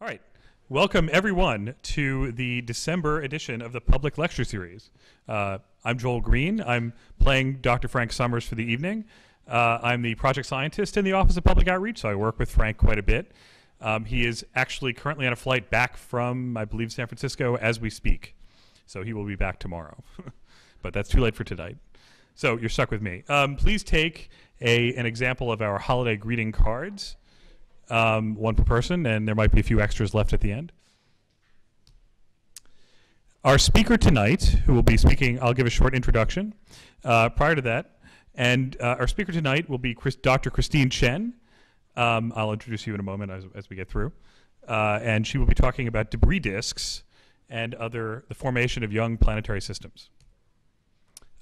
All right. Welcome, everyone, to the December edition of the Public Lecture Series. Uh, I'm Joel Green. I'm playing Dr. Frank Summers for the evening. Uh, I'm the project scientist in the Office of Public Outreach, so I work with Frank quite a bit. Um, he is actually currently on a flight back from, I believe, San Francisco as we speak. So he will be back tomorrow. but that's too late for tonight. So you're stuck with me. Um, please take a, an example of our holiday greeting cards um, one per person, and there might be a few extras left at the end. Our speaker tonight, who will be speaking, I'll give a short introduction uh, prior to that. And uh, our speaker tonight will be Chris, Dr. Christine Chen. Um, I'll introduce you in a moment as, as we get through. Uh, and she will be talking about debris disks and other the formation of young planetary systems.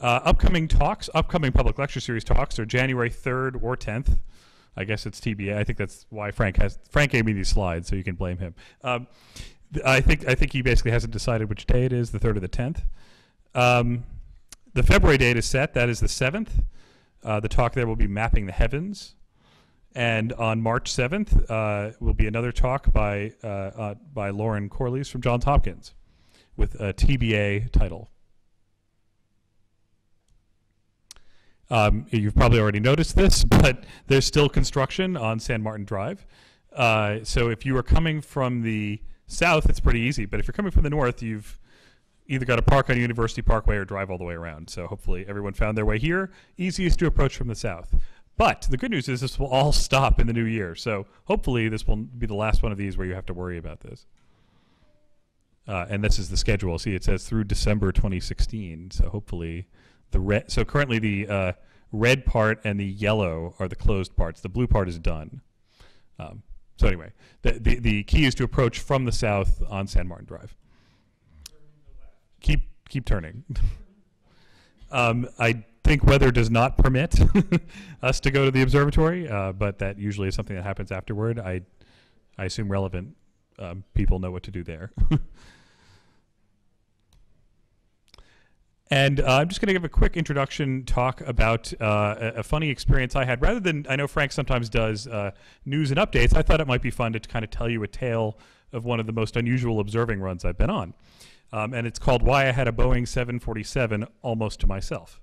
Uh, upcoming talks, upcoming public lecture series talks are January 3rd or 10th. I guess it's TBA. I think that's why Frank has Frank gave me these slides, so you can blame him. Um, I think I think he basically hasn't decided which day it is, the third or the tenth. Um, the February date is set. That is the seventh. Uh, the talk there will be mapping the heavens, and on March seventh uh, will be another talk by uh, uh by Lauren Corliss from Johns Hopkins, with a TBA title. Um, you've probably already noticed this, but there's still construction on San Martin Drive. Uh, so if you are coming from the south, it's pretty easy. But if you're coming from the north, you've either got to park on University Parkway or drive all the way around. So hopefully everyone found their way here. Easiest to approach from the south. But the good news is this will all stop in the new year. So hopefully this will be the last one of these where you have to worry about this. Uh, and this is the schedule. See, it says through December 2016. So hopefully the red. So currently the uh, red part and the yellow are the closed parts. The blue part is done. Um, so anyway, the, the the key is to approach from the south on San Martin Drive. Keep keep turning. um, I think weather does not permit us to go to the observatory, uh, but that usually is something that happens afterward. I I assume relevant um, people know what to do there. And uh, I'm just going to give a quick introduction talk about uh, a, funny experience I had. Rather than, I know Frank sometimes does uh, news and updates, I thought it might be fun to kind of tell you a tale of one of the most unusual observing runs I've been on. Um, and it's called Why I Had a Boeing 747 Almost to Myself.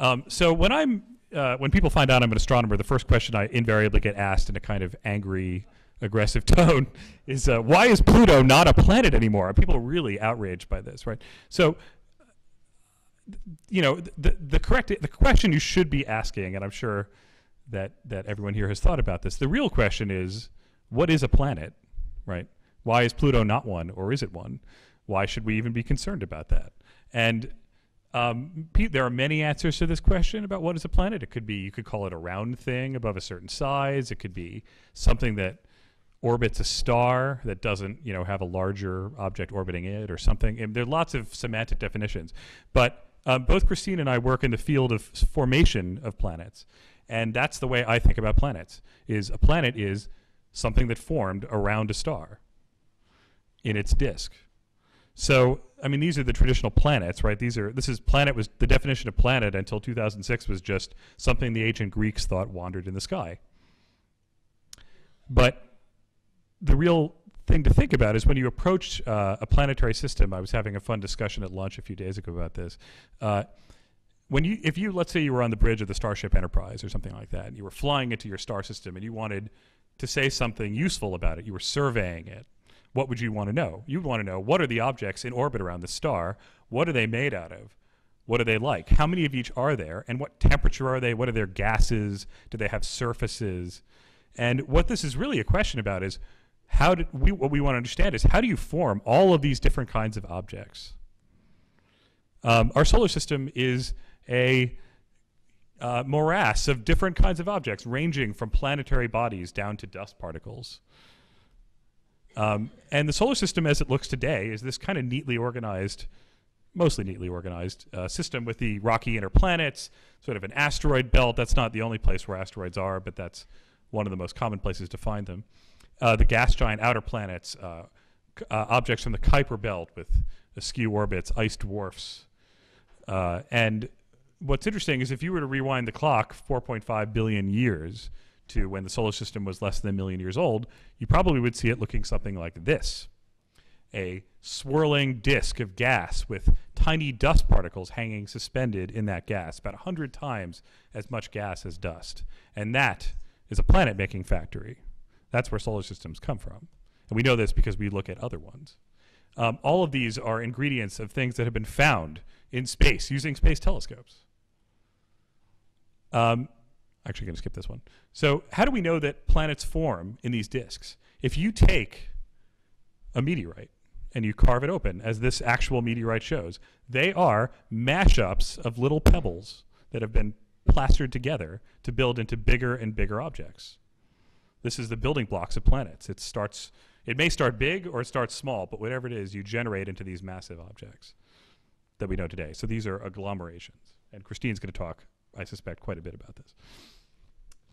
Um, so when I'm uh, when people find out I'm an astronomer, the first question I invariably get asked in a kind of angry, aggressive tone is uh, why is Pluto not a planet anymore? People are really outraged by this, right? So, you know, the the correct the question you should be asking, and I'm sure that that everyone here has thought about this. The real question is, what is a planet, right? Why is Pluto not one, or is it one? Why should we even be concerned about that? And um, there are many answers to this question about what is a planet. It could be you could call it a round thing above a certain size. It could be something that orbits a star that doesn't, you know, have a larger object orbiting it or something. And there are lots of semantic definitions. But um, both Christine and I work in the field of formation of planets. And that's the way I think about planets, is a planet is something that formed around a star in its disk. So, I mean, these are the traditional planets, right? These are, this is planet was, the definition of planet until 2006 was just something the ancient Greeks thought wandered in the sky. But the real thing to think about is when you approach uh, a planetary system. I was having a fun discussion at lunch a few days ago about this. Uh, when you, if you, let's say you were on the bridge of the Starship Enterprise or something like that, and you were flying into your star system, and you wanted to say something useful about it, you were surveying it. What would you want to know? You'd want to know what are the objects in orbit around the star? What are they made out of? What are they like? How many of each are there? And what temperature are they? What are their gases? Do they have surfaces? And what this is really a question about is how did we what we want to understand is how do you form all of these different kinds of objects? Um, our solar system is a uh, morass of different kinds of objects, ranging from planetary bodies down to dust particles. Um, and the solar system, as it looks today, is this kind of neatly organized, mostly neatly organized uh, system with the rocky inner planets, sort of an asteroid belt. That's not the only place where asteroids are, but that's one of the most common places to find them uh, the gas giant outer planets, uh, uh, objects from the Kuiper belt with askew orbits, ice dwarfs. Uh, and what's interesting is if you were to rewind the clock 4.5 billion years to when the solar system was less than a million years old, you probably would see it looking something like this a swirling disk of gas with tiny dust particles hanging suspended in that gas, about 100 times as much gas as dust. And that is a planet making factory. That's where solar systems come from. And we know this because we look at other ones. Um, all of these are ingredients of things that have been found in space using space telescopes. Um, actually, going to skip this one. So, how do we know that planets form in these disks? If you take a meteorite and you carve it open, as this actual meteorite shows, they are mashups of little pebbles that have been plastered together to build into bigger and bigger objects. This is the building blocks of planets. It starts, it may start big or it starts small, but whatever it is, you generate into these massive objects that we know today. So these are agglomerations. And Christine's going to talk, I suspect, quite a bit about this.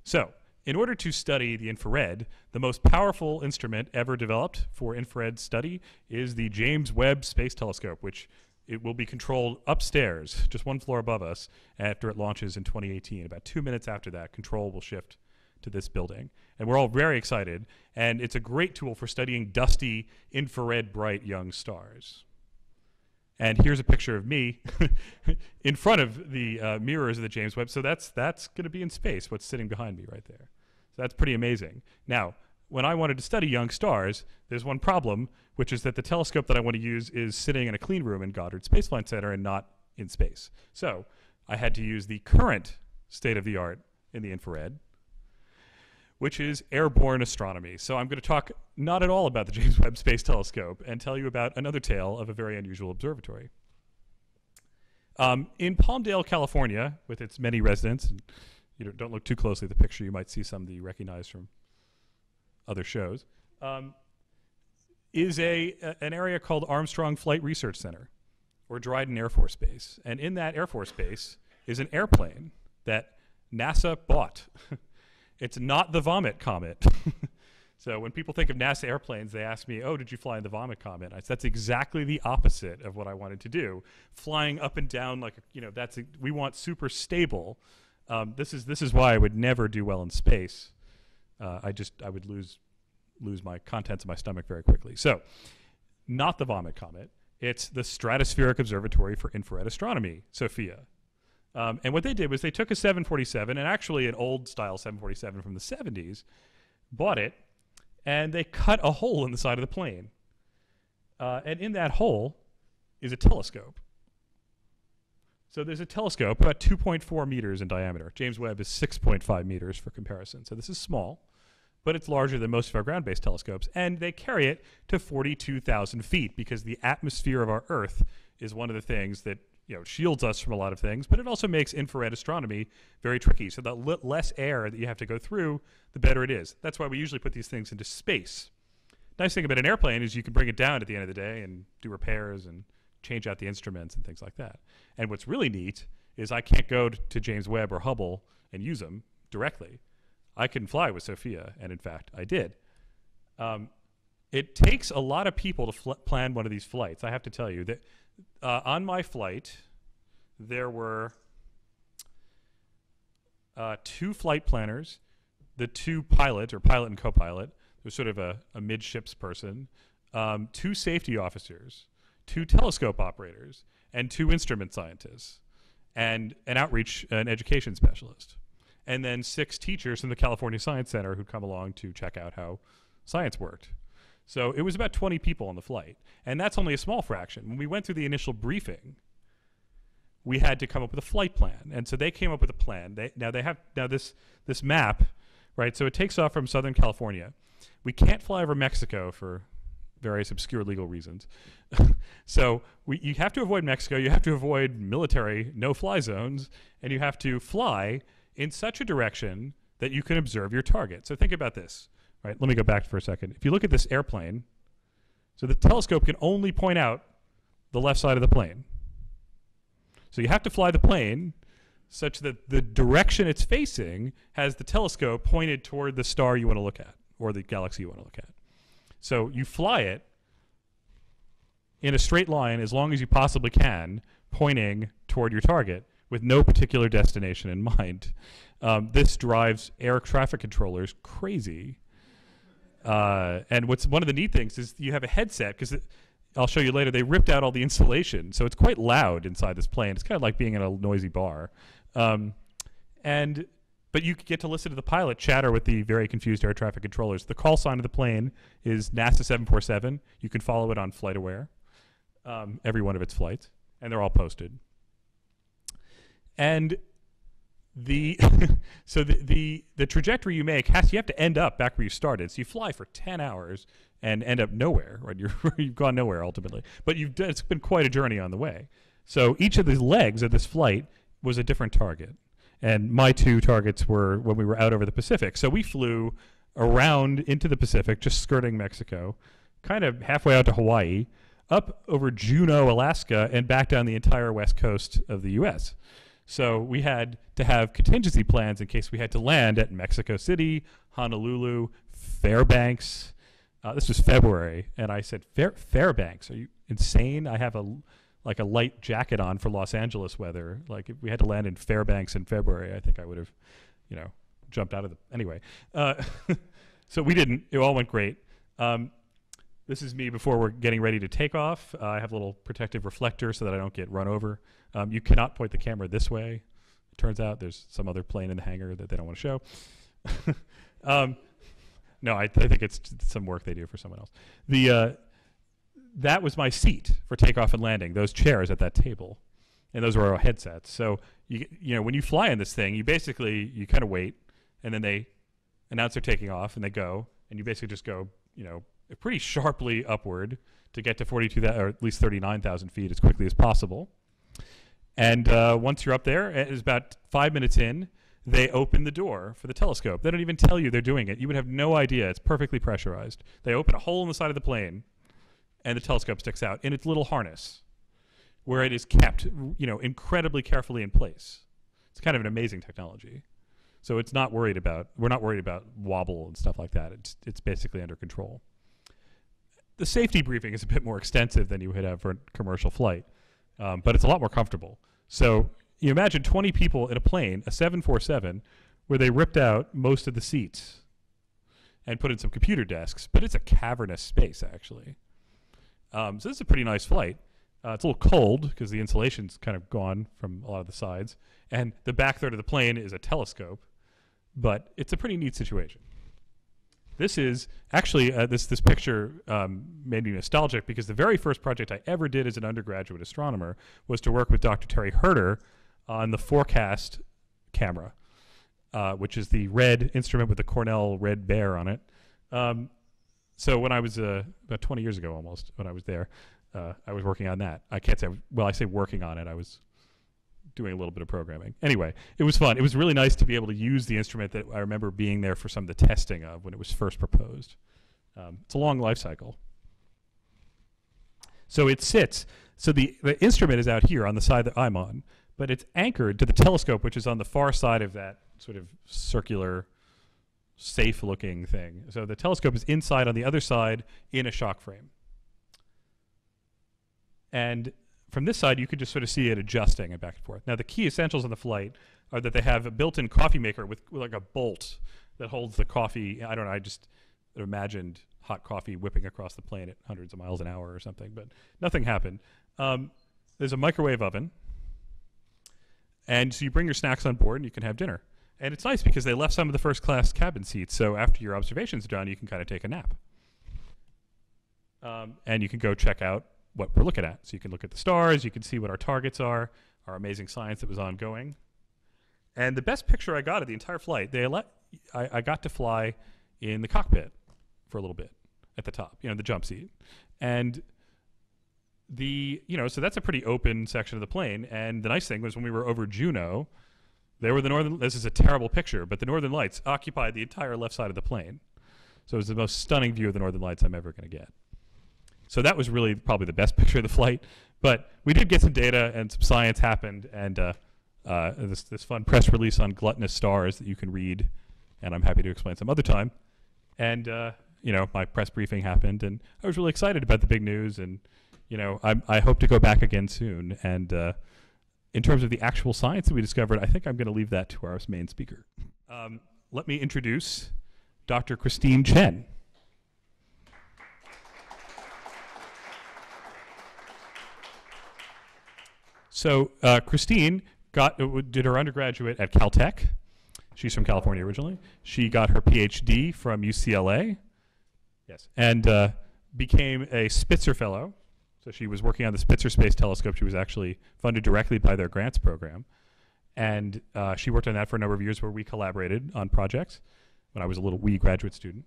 So, in order to study the infrared, the most powerful instrument ever developed for infrared study is the James Webb Space Telescope, which it will be controlled upstairs, just one floor above us, after it launches in 2018. About two minutes after that, control will shift to this building. And we're all very excited, and it's a great tool for studying dusty, infrared bright young stars. And here's a picture of me in front of the uh, mirrors of the James Webb. So that's that's going to be in space. What's sitting behind me right there. So that's pretty amazing. Now, when I wanted to study young stars, there's one problem, which is that the telescope that I want to use is sitting in a clean room in Goddard Space Flight Center and not in space. So I had to use the current state of the art in the infrared, which is airborne astronomy. So I'm going to talk not at all about the James Webb Space Telescope and tell you about another tale of a very unusual observatory. Um, in Palmdale, California, with its many residents, and you know, don't look too closely at the picture, you might see some that you recognize from other shows, um, is a, a, an area called Armstrong Flight Research Center, or Dryden Air Force Base. And in that Air Force Base is an airplane that NASA bought. It's not the Vomit Comet. so when people think of NASA airplanes, they ask me, "Oh, did you fly in the Vomit Comet?" I said, "That's exactly the opposite of what I wanted to do. Flying up and down like you know, that's a, we want super stable. Um, this is this is why I would never do well in space. Uh, I just I would lose lose my contents of my stomach very quickly. So, not the Vomit Comet. It's the Stratospheric Observatory for Infrared Astronomy, SOFIA. Um, and what they did was they took a 747 and actually an old style 747 from the 70s, bought it, and they cut a hole in the side of the plane. Uh, and in that hole is a telescope. So there's a telescope about 2.4 meters in diameter. James Webb is 6.5 meters for comparison. So this is small, but it's larger than most of our ground based telescopes. And they carry it to 42,000 feet because the atmosphere of our Earth is one of the things that you know shields us from a lot of things, but it also makes infrared astronomy very tricky. So the l- less air that you have to go through, the better it is. That's why we usually put these things into space. Nice thing about an airplane is you can bring it down at the end of the day and do repairs and change out the instruments and things like that. And what's really neat is I can't go to James Webb or Hubble and use them directly. I can fly with SOFIA, and in fact, I did. Um, it takes a lot of people to fl- plan one of these flights. I have to tell you that uh, on my flight, there were uh, two flight planners, the two pilot or pilot and co-pilot. There's sort of a, a midships person, um, two safety officers, two telescope operators, and two instrument scientists, and an outreach and education specialist, and then six teachers from the California Science Center who'd come along to check out how science worked. So it was about 20 people on the flight. And that's only a small fraction. When we went through the initial briefing, we had to come up with a flight plan. And so they came up with a plan. They, now they have now this this map, right? So it takes off from Southern California. We can't fly over Mexico for various obscure legal reasons. so we, you have to avoid Mexico. You have to avoid military no-fly zones, and you have to fly in such a direction that you can observe your target. So think about this right? Let me go back for a second. If you look at this airplane, so the telescope can only point out the left side of the plane. So you have to fly the plane such that the direction it's facing has the telescope pointed toward the star you want to look at or the galaxy you want to look at. So you fly it in a straight line as long as you possibly can, pointing toward your target with no particular destination in mind. Um, this drives air traffic controllers crazy. Uh, and what's one of the neat things is you have a headset because I'll show you later. They ripped out all the insulation, so it's quite loud inside this plane. It's kind of like being in a noisy bar, um, and but you get to listen to the pilot chatter with the very confused air traffic controllers. The call sign of the plane is NASA 747. You can follow it on FlightAware, um, every one of its flights, and they're all posted. And the so the, the the trajectory you make has you have to end up back where you started. So you fly for 10 hours and end up nowhere, right? You're, you've gone nowhere ultimately, but you've it's been quite a journey on the way. So each of the legs of this flight was a different target and my two targets were when we were out over the Pacific. So we flew around into the Pacific, just skirting Mexico, kind of halfway out to Hawaii, up over Juneau, Alaska, and back down the entire west coast of the U.S. So we had to have contingency plans in case we had to land at Mexico City, Honolulu, Fairbanks. Uh, this was February, and I said, Fair- Fairbanks, are you insane? I have a like a light jacket on for Los Angeles weather. Like if we had to land in Fairbanks in February, I think I would have, you know, jumped out of the anyway. Uh, so we didn't. It all went great. Um, this is me before we're getting ready to take off. Uh, I have a little protective reflector so that I don't get run over. Um, you cannot point the camera this way. It turns out there's some other plane in the hangar that they don't want to show. um, no, I, I, think it's some work they do for someone else. The uh, that was my seat for takeoff and landing. Those chairs at that table, and those were our headsets. So you you know when you fly in this thing, you basically you kind of wait, and then they announce they're taking off, and they go, and you basically just go you know pretty sharply upward to get to 42 or at least 39,000 feet as quickly as possible. And uh, once you're up there, it's about five minutes in, they open the door for the telescope. They don't even tell you they're doing it. You would have no idea. It's perfectly pressurized. They open a hole in the side of the plane and the telescope sticks out in its little harness where it is kept, you know, incredibly carefully in place. It's kind of an amazing technology. So it's not worried about we're not worried about wobble and stuff like that. It's it's basically under control. The safety briefing is a bit more extensive than you would have for a commercial flight, um, but it's a lot more comfortable. So you imagine 20 people in a plane, a 747, where they ripped out most of the seats and put in some computer desks, but it's a cavernous space actually. Um, so this is a pretty nice flight. Uh, it's a little cold because the insulation's kind of gone from a lot of the sides, and the back third of the plane is a telescope, but it's a pretty neat situation. This is actually uh, this this picture um, made me nostalgic because the very first project I ever did as an undergraduate astronomer was to work with Dr. Terry Herter on the FORCAST camera, uh, which is the red instrument with the Cornell red bear on it. Um, so when I was uh, about 20 years ago, almost when I was there, uh, I was working on that. I can't say well. I say working on it. I was doing a little bit of programming. Anyway, it was fun. It was really nice to be able to use the instrument that I remember being there for some of the testing of when it was first proposed. Um, it's a long life cycle. So it sits. So the, the instrument is out here on the side that I'm on, but it's anchored to the telescope, which is on the far side of that sort of circular safe looking thing. So the telescope is inside on the other side in a shock frame. And from this side, you could just sort of see it adjusting and back and forth. Now, the key essentials on the flight are that they have a built in coffee maker with, with like a bolt that holds the coffee. I don't know, I just imagined hot coffee whipping across the plane at hundreds of miles an hour or something, but nothing happened. Um, there's a microwave oven. And so you bring your snacks on board and you can have dinner. And it's nice because they left some of the first class cabin seats, so after your observations are done, you can kind of take a nap. Um, and you can go check out what we're looking at. So you can look at the stars, you can see what our targets are, our amazing science that was ongoing. And the best picture I got of the entire flight, they let I, I got to fly in the cockpit for a little bit at the top, you know, the jump seat. And the, you know, so that's a pretty open section of the plane. And the nice thing was when we were over Juneau, there were the northern. This is a terrible picture, but the northern lights occupied the entire left side of the plane. So it was the most stunning view of the northern lights I'm ever going to get. So that was really probably the best picture of the flight. But we did get some data, and some science happened, and uh, uh, this this fun press release on gluttonous stars that you can read, and I'm happy to explain some other time. And uh, you know, my press briefing happened, and I was really excited about the big news, and you know, I I hope to go back again soon, and uh, in terms of the actual science that we discovered, I think I'm going to leave that to our main speaker. Um, let me introduce Dr. Christine Chen. So uh, Christine got uh, did her undergraduate at Caltech. She's from California originally. She got her PhD from UCLA. Yes, and uh, became a Spitzer Fellow. So she was working on the Spitzer Space Telescope. She was actually funded directly by their grants program, and uh, she worked on that for a number of years, where we collaborated on projects when I was a little wee graduate student.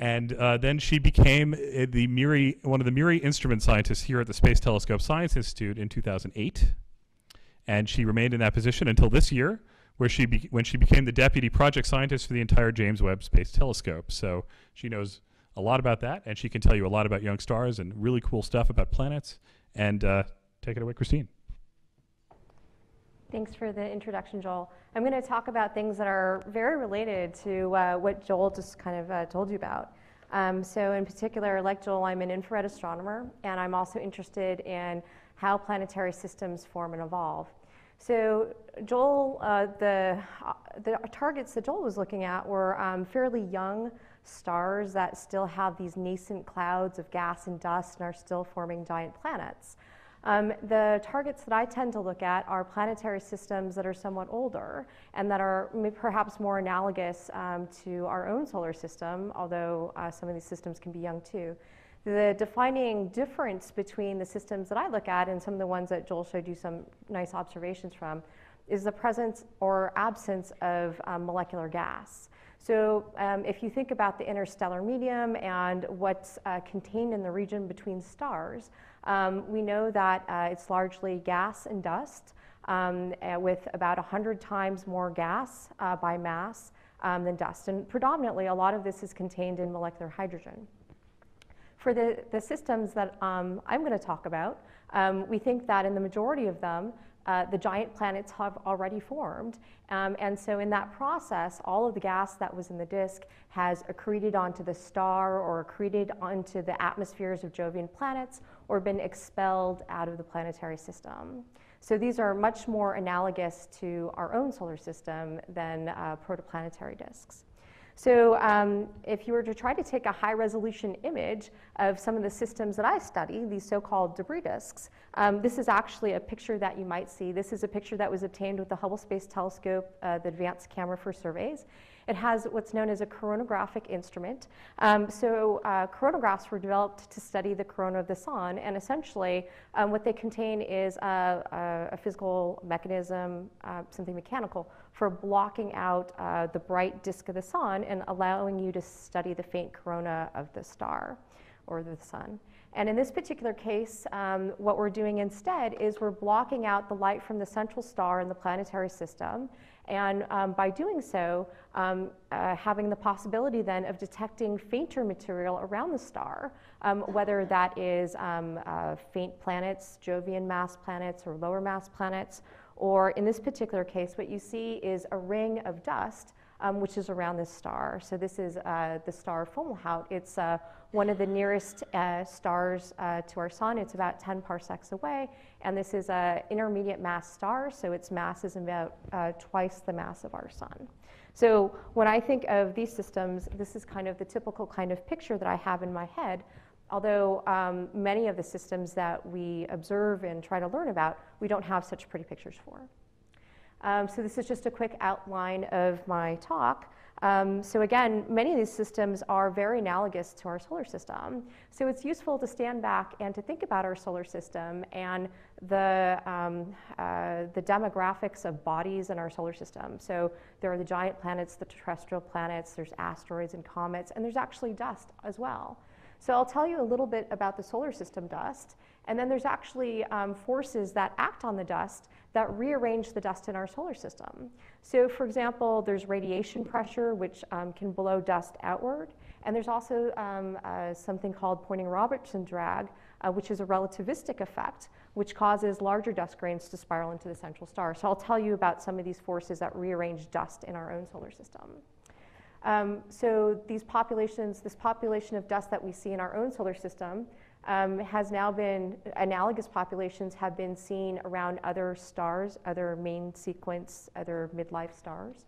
And uh, then she became uh, the MIRI, one of the MIRI instrument scientists here at the Space Telescope Science Institute in 2008. And she remained in that position until this year, where she when she became the deputy project scientist for the entire James Webb Space Telescope. So she knows a lot about that, and she can tell you a lot about young stars and really cool stuff about planets. And uh, take it away, Christine. Thanks for the introduction, Joel. I'm going to talk about things that are very related to uh, what Joel just kind of uh, told you about. Um, so, in particular, like Joel, I'm an infrared astronomer, and I'm also interested in how planetary systems form and evolve. So, Joel, uh, the, uh, the targets that Joel was looking at were um, fairly young stars that still have these nascent clouds of gas and dust and are still forming giant planets. Um, the targets that I tend to look at are planetary systems that are somewhat older and that are perhaps more analogous um, to our own solar system, although uh, some of these systems can be young too. The defining difference between the systems that I look at and some of the ones that Joel showed you some nice observations from is the presence or absence of um, molecular gas. So um, if you think about the interstellar medium and what's uh, contained in the region between stars, um, we know that uh, it's largely gas and dust, um, uh, with about 100 times more gas uh, by mass um, than dust. And predominantly, a lot of this is contained in molecular hydrogen. For the, the systems that um, I'm going to talk about, um, we think that in the majority of them, uh, the giant planets have already formed. Um, and so, in that process, all of the gas that was in the disk has accreted onto the star or accreted onto the atmospheres of Jovian planets or been expelled out of the planetary system. So, these are much more analogous to our own solar system than uh, protoplanetary disks. So um, if you were to try to take a high resolution image of some of the systems that I study, these so-called debris disks, um, this is actually a picture that you might see. This is a picture that was obtained with the Hubble Space Telescope, uh, the advanced camera for surveys. It has what's known as a coronagraphic instrument. Um, so uh, coronagraphs were developed to study the corona of the sun, and essentially um, what they contain is a, a, a physical mechanism, uh, something mechanical, for blocking out uh, the bright disk of the sun and allowing you to study the faint corona of the star or the sun. And in this particular case, um, what we're doing instead is we're blocking out the light from the central star in the planetary system. And um, by doing so, um, uh, having the possibility then of detecting fainter material around the star, um, whether that is um, uh, faint planets, Jovian mass planets, or lower mass planets, or in this particular case, what you see is a ring of dust um, which is around this star. So this is uh, the star Fomalhaut. It's uh, one of the nearest uh, stars uh, to our sun. It's about 10 parsecs away, and this is an intermediate mass star, so its mass is about uh, twice the mass of our sun. So when I think of these systems, this is kind of the typical kind of picture that I have in my head. Although um, many of the systems that we observe and try to learn about, we don't have such pretty pictures for. Um, so this is just a quick outline of my talk. Um, so again, many of these systems are very analogous to our solar system. So it's useful to stand back and to think about our solar system and the, um, uh, the demographics of bodies in our solar system. So there are the giant planets, the terrestrial planets, there's asteroids and comets, and there's actually dust as well. So I'll tell you a little bit about the solar system dust, and then there's actually um, forces that act on the dust that rearrange the dust in our solar system. So for example, there's radiation pressure, which um, can blow dust outward. And there's also um, uh, something called Poynting-Robertson drag, uh, which is a relativistic effect, which causes larger dust grains to spiral into the central star. So I'll tell you about some of these forces that rearrange dust in our own solar system. Um, so these populations, this population of dust that we see in our own solar system, um, has now been, analogous populations have been seen around other stars, other main sequence, other midlife stars.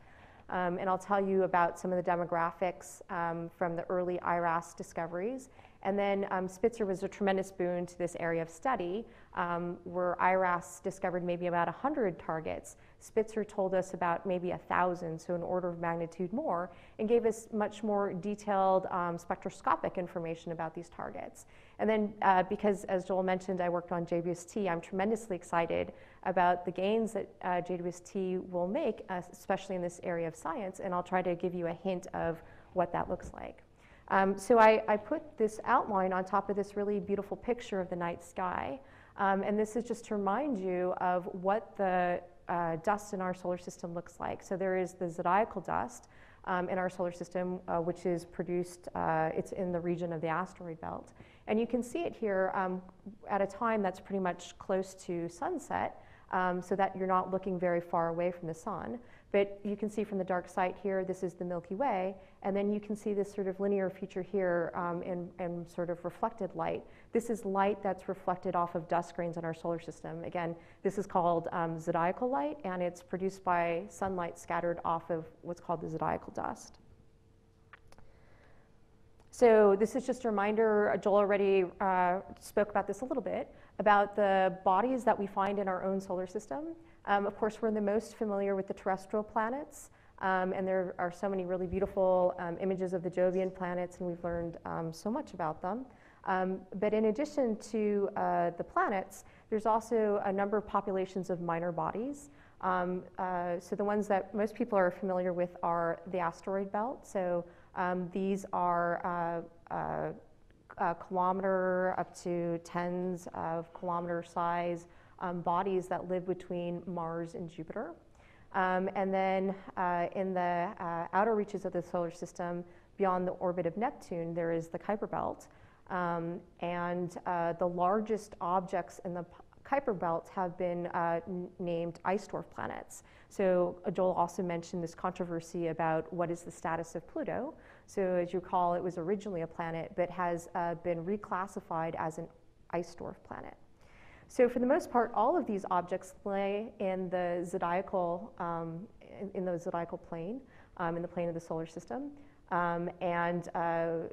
Um, and I'll tell you about some of the demographics um, from the early IRAS discoveries. And then um, Spitzer was a tremendous boon to this area of study, um, where IRAS discovered maybe about 100 targets. Spitzer told us about maybe 1,000, so an order of magnitude more, and gave us much more detailed um, spectroscopic information about these targets. And then, uh, because as Joel mentioned, I worked on JWST, I'm tremendously excited about the gains that uh, JWST will make, uh, especially in this area of science, and I'll try to give you a hint of what that looks like. Um, so I, I, put this outline on top of this really beautiful picture of the night sky. Um, and this is just to remind you of what the uh, dust in our solar system looks like. So there is the zodiacal dust um, in our solar system, uh, which is produced, uh, it's in the region of the asteroid belt. And you can see it here um, at a time that's pretty much close to sunset, um, so that you're not looking very far away from the sun. But you can see from the dark side here, this is the Milky Way, and then you can see this sort of linear feature here um, sort of reflected light. This is light that's reflected off of dust grains in our solar system. Again, this is called um, zodiacal light, and it's produced by sunlight scattered off of what's called the zodiacal dust. So this is just a reminder, Joel already uh, spoke about this a little bit, about the bodies that we find in our own solar system. Um, of course, we're the most familiar with the terrestrial planets, um, and there are so many really beautiful um, images of the Jovian planets, and we've learned um, so much about them. Um, but in addition to uh, the planets, there's also a number of populations of minor bodies. Um, uh, so the ones that most people are familiar with are the asteroid belt. So these are uh, uh, a kilometer up to tens of kilometer size um, bodies that live between Mars and Jupiter. Um, and then uh, in the uh, outer reaches of the solar system, beyond the orbit of Neptune, there is the Kuiper Belt. Um, and uh, the largest objects in the Kuiper Belt have been uh, named ice dwarf planets. So uh, Joel also mentioned this controversy about what is the status of Pluto. So as you recall, it was originally a planet, but has uh, been reclassified as an ice dwarf planet. So for the most part, all of these objects lay in the zodiacal, um, in, the zodiacal plane, um, in the plane of the solar system. Um, and uh,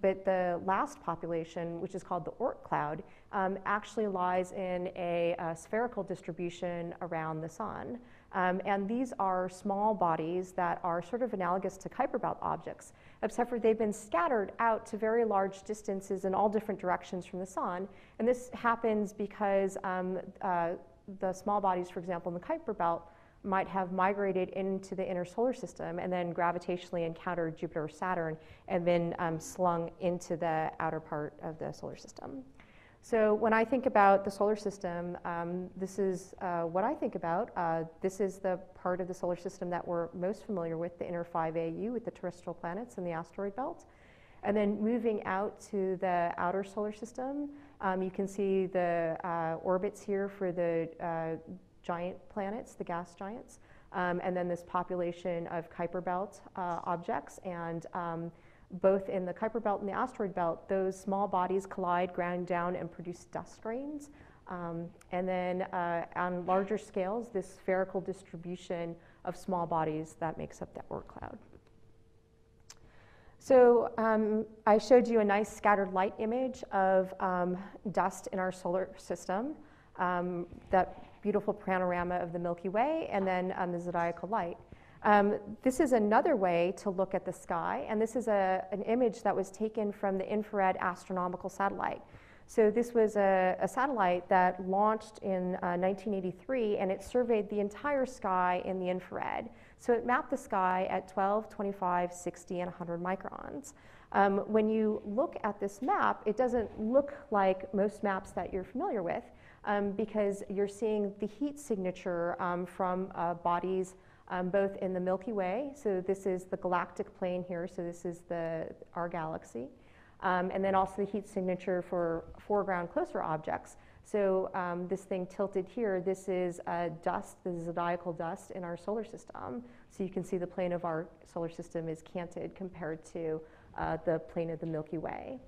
but the last population, which is called the Oort cloud, um, actually lies in a, a, spherical distribution around the sun. Um, and these are small bodies that are sort of analogous to Kuiper Belt objects, except for they've been scattered out to very large distances in all different directions from the sun. And this happens because um, uh, the small bodies, for example, in the Kuiper Belt, might have migrated into the inner solar system and then gravitationally encountered Jupiter or Saturn and then um, slung into the outer part of the solar system. So when I think about the solar system, um, this is uh, what I think about. Uh, this is the part of the solar system that we're most familiar with, the inner 5AU with the terrestrial planets and the asteroid belt. And then moving out to the outer solar system, um, you can see the uh, orbits here for the uh, giant planets, the gas giants, um, and then this population of Kuiper Belt uh, objects. And um, both in the Kuiper Belt and the asteroid belt, those small bodies collide, ground down, and produce dust grains. Um, and then uh, on larger scales, this spherical distribution of small bodies that makes up that Oort cloud. So um, I showed you a nice scattered light image of um, dust in our solar system, um, that beautiful panorama of the Milky Way, and then um, the zodiacal light. Um, this is another way to look at the sky, and this is a, an image that was taken from the infrared astronomical satellite. So this was a, a satellite that launched in uh, 1983, and it surveyed the entire sky in the infrared. So it mapped the sky at 12, 25, 60, and 100 microns. Um, when you look at this map, it doesn't look like most maps that you're familiar with um, because you're seeing the heat signature um, from uh, bodies um, both in the Milky Way, so this is the galactic plane here, so this is the, our galaxy, um, and then also the heat signature for foreground closer objects. So um, this thing tilted here, this is uh, dust, this is zodiacal dust in our solar system. So you can see the plane of our solar system is canted compared to uh, the plane of the Milky Way.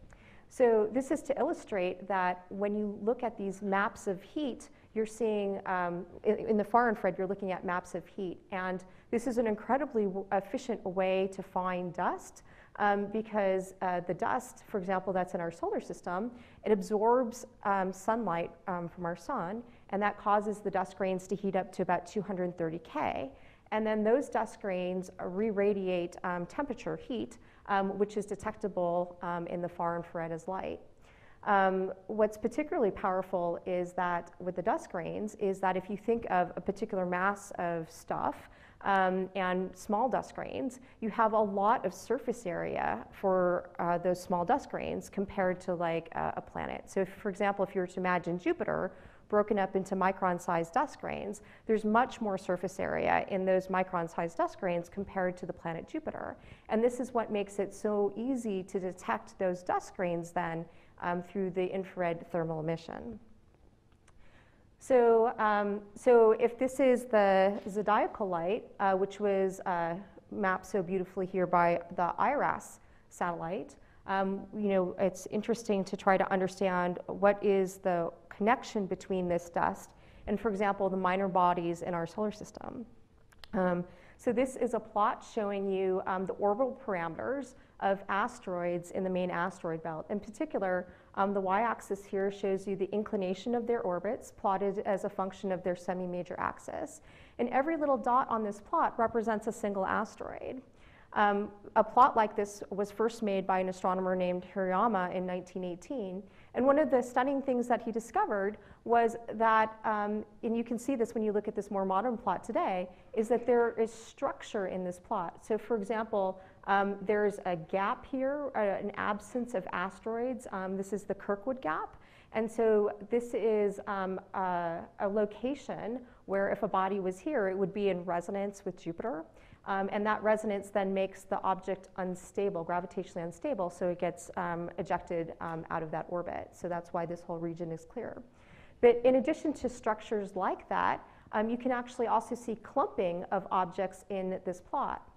So this is to illustrate that when you look at these maps of heat, you're seeing, um, in, the far infrared, you're looking at maps of heat. And this is an incredibly efficient way to find dust um, because uh, the dust, for example, that's in our solar system, it absorbs um, sunlight um, from our sun, and that causes the dust grains to heat up to about 230 K. And then those dust grains re-radiate um, temperature heat, um, which is detectable um, in the far infrared as light. Um, what's particularly powerful is that with the dust grains is that if you think of a particular mass of stuff um, and small dust grains, you have a lot of surface area for uh, those small dust grains compared to like a, a planet. So if, for example, if you were to imagine Jupiter broken up into micron-sized dust grains, there's much more surface area in those micron-sized dust grains compared to the planet Jupiter. And this is what makes it so easy to detect those dust grains then um, through the infrared thermal emission. So, um, so if this is the zodiacal light, uh, which was uh, mapped so beautifully here by the IRAS satellite, um, you know, it's interesting to try to understand what is the connection between this dust and, for example, the minor bodies in our solar system. Um, so this is a plot showing you um, the orbital parameters of asteroids in the main asteroid belt. In particular, um, the y-axis here shows you the inclination of their orbits plotted as a function of their semi-major axis. And every little dot on this plot represents a single asteroid. Um, a plot like this was first made by an astronomer named Hirayama in 1918. And one of the stunning things that he discovered was that, um, and you can see this when you look at this more modern plot today, is that there is structure in this plot. So for example, um, there's a gap here, uh, an absence of asteroids. Um, this is the Kirkwood Gap. And so this is um, a, a, location where if a body was here, it would be in resonance with Jupiter. Um, and that resonance then makes the object unstable, gravitationally unstable, so it gets um, ejected um, out of that orbit. So that's why this whole region is clear. But in addition to structures like that, you can actually also see clumping of objects in this plot.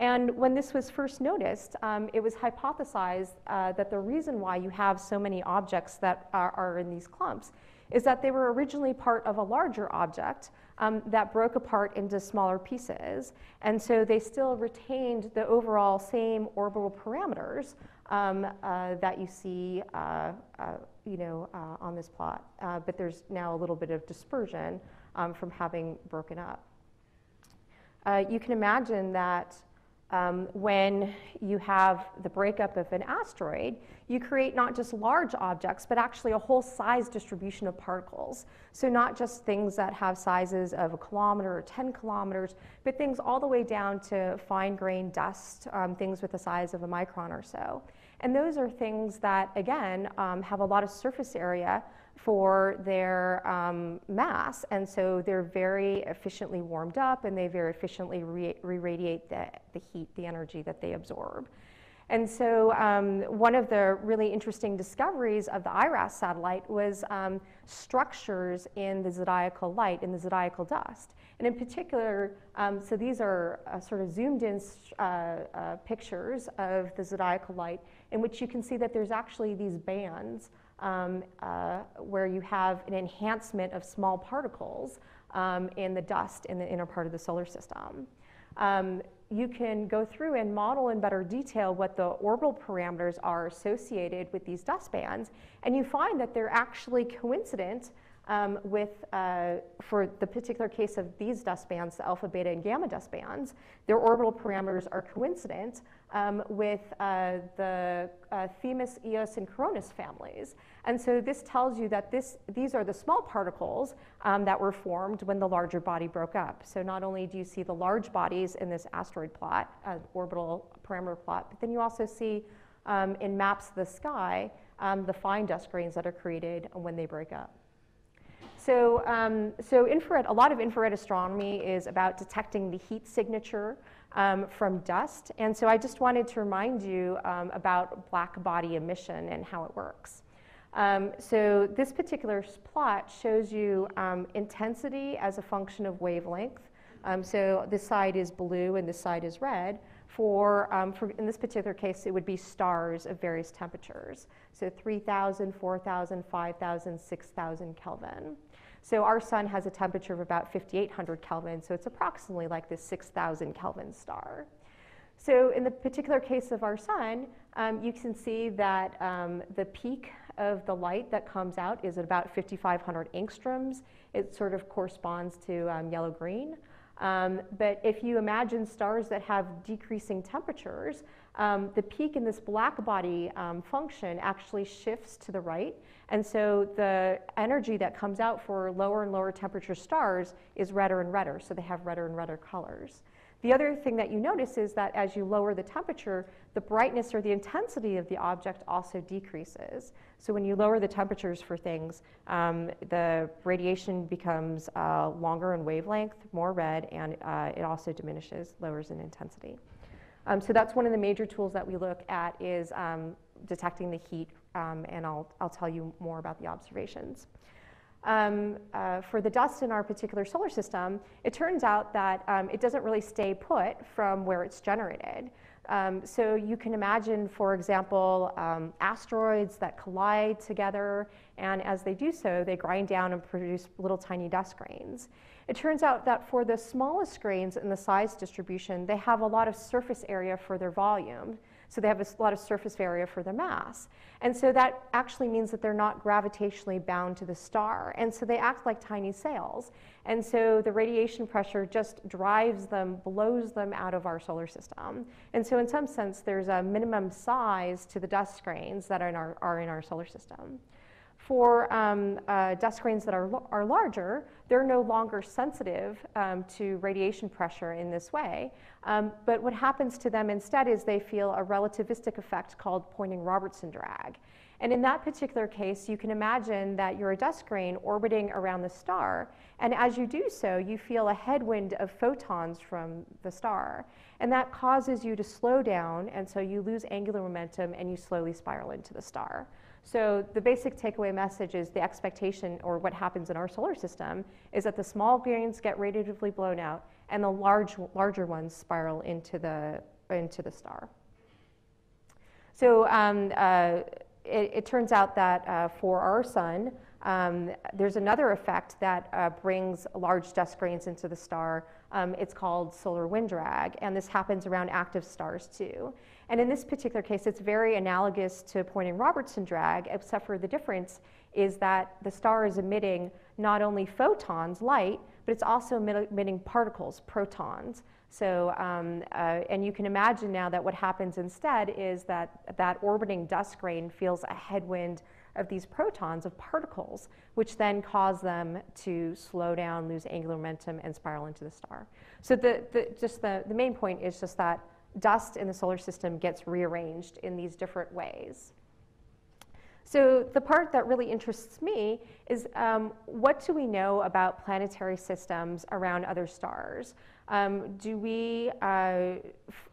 And when this was first noticed, um, it was hypothesized uh, that the reason why you have so many objects that are, are, in these clumps is that they were originally part of a larger object um, that broke apart into smaller pieces. And so they still retained the overall same orbital parameters um, uh, that you see uh, uh you know, uh, on this plot. Uh, but there's now a little bit of dispersion um, from having broken up. you can imagine that um, when you have the breakup of an asteroid, you create not just large objects, but actually a whole size distribution of particles. So, not just things that have sizes of a kilometer or 10 kilometers, but things all the way down to fine grained dust, um, things with the size of a micron or so. And those are things that, again, um, have a lot of surface area for their um, mass, and so they're very efficiently warmed up and they very efficiently re radiate the, the heat, the energy that they absorb. And so, um, one of the really interesting discoveries of the IRAS satellite was um, structures in the zodiacal light, in the zodiacal dust. And in particular, um, so these are uh, sort of zoomed in uh, uh, pictures of the zodiacal light, in which you can see that there's actually these bands um, uh, where you have an enhancement of small particles um, in the dust in the inner part of the solar system. Um, you can go through and model in better detail what the orbital parameters are associated with these dust bands, and you find that they're actually coincident um, with, uh, for the particular case of these dust bands, the alpha, beta, and gamma dust bands, their orbital parameters are coincident um, with uh, the uh, Themis, Eos, and Coronis families. And so this tells you that this, these are the small particles um, that were formed when the larger body broke up. So not only do you see the large bodies in this asteroid plot, uh, orbital parameter plot, but then you also see um, in maps of the sky um, the fine dust grains that are created when they break up. So, um, so infrared, a lot of infrared astronomy is about detecting the heat signature um, from dust. And so I just wanted to remind you um, about black body emission and how it works. Um, so this particular plot shows you um, intensity as a function of wavelength Um, so this side is blue and this side is red. For, um, for, in this particular case, it would be stars of various temperatures. So 3,000, 4,000, 5,000, 6,000 Kelvin. So our sun has a temperature of about 5,800 Kelvin, so it's approximately like this 6,000 Kelvin star. So in the particular case of our sun, um, you can see that um, the peak of the light that comes out is at about 5,500 angstroms. It sort of corresponds to um, yellow-green. Um, but if you imagine stars that have decreasing temperatures, um, the peak in this black body um, function actually shifts to the right. And so the energy that comes out for lower and lower temperature stars is redder and redder. So they have redder and redder colors. The other thing that you notice is that as you lower the temperature, the brightness or the intensity of the object also decreases. So when you lower the temperatures for things, um, the radiation becomes uh, longer in wavelength, more red, and uh, it also diminishes, lowers in intensity. Um, so that's one of the major tools that we look at is um, detecting the heat, um, and I'll, I'll tell you more about the observations. Um, uh, for the dust in our particular solar system, it turns out that um, it doesn't really stay put from where it's generated. Um, so you can imagine, for example, um, asteroids that collide together, and as they do so, they grind down and produce little tiny dust grains. It turns out that for the smallest grains in the size distribution, they have a lot of surface area for their volume. So they have a lot of surface area for their mass. And so that actually means that they're not gravitationally bound to the star. And so they act like tiny sails. And so the radiation pressure just drives them, blows them out of our solar system. And so in some sense, there's a minimum size to the dust grains that are in our, are in our solar system. For um, uh, dust grains that are, are larger, they're no longer sensitive um, to radiation pressure in this way. Um, but what happens to them instead is they feel a relativistic effect called Poynting-Robertson drag. And in that particular case, you can imagine that you're a dust grain orbiting around the star. And as you do so, you feel a headwind of photons from the star. And that causes you to slow down, and so you lose angular momentum and you slowly spiral into the star. So the basic takeaway message is the expectation, or what happens in our solar system, is that the small grains get radiatively blown out, and the large, larger ones spiral into the, into the star. So um, uh, it, it, turns out that uh, for our sun, um, there's another effect that uh, brings large dust grains into the star. Um, it's called solar wind drag, and this happens around active stars too. And in this particular case, it's very analogous to Poynting-Robertson drag, except for the difference is that the star is emitting not only photons, light, but it's also emitting particles, protons. So, um, uh, and you can imagine now that what happens instead is that that orbiting dust grain feels a headwind of these protons, of particles, which then cause them to slow down, lose angular momentum, and spiral into the star. So the, the, just the, the main point is just that dust in the solar system gets rearranged in these different ways. So the part that really interests me is um, what do we know about planetary systems around other stars? Um, do, we, uh,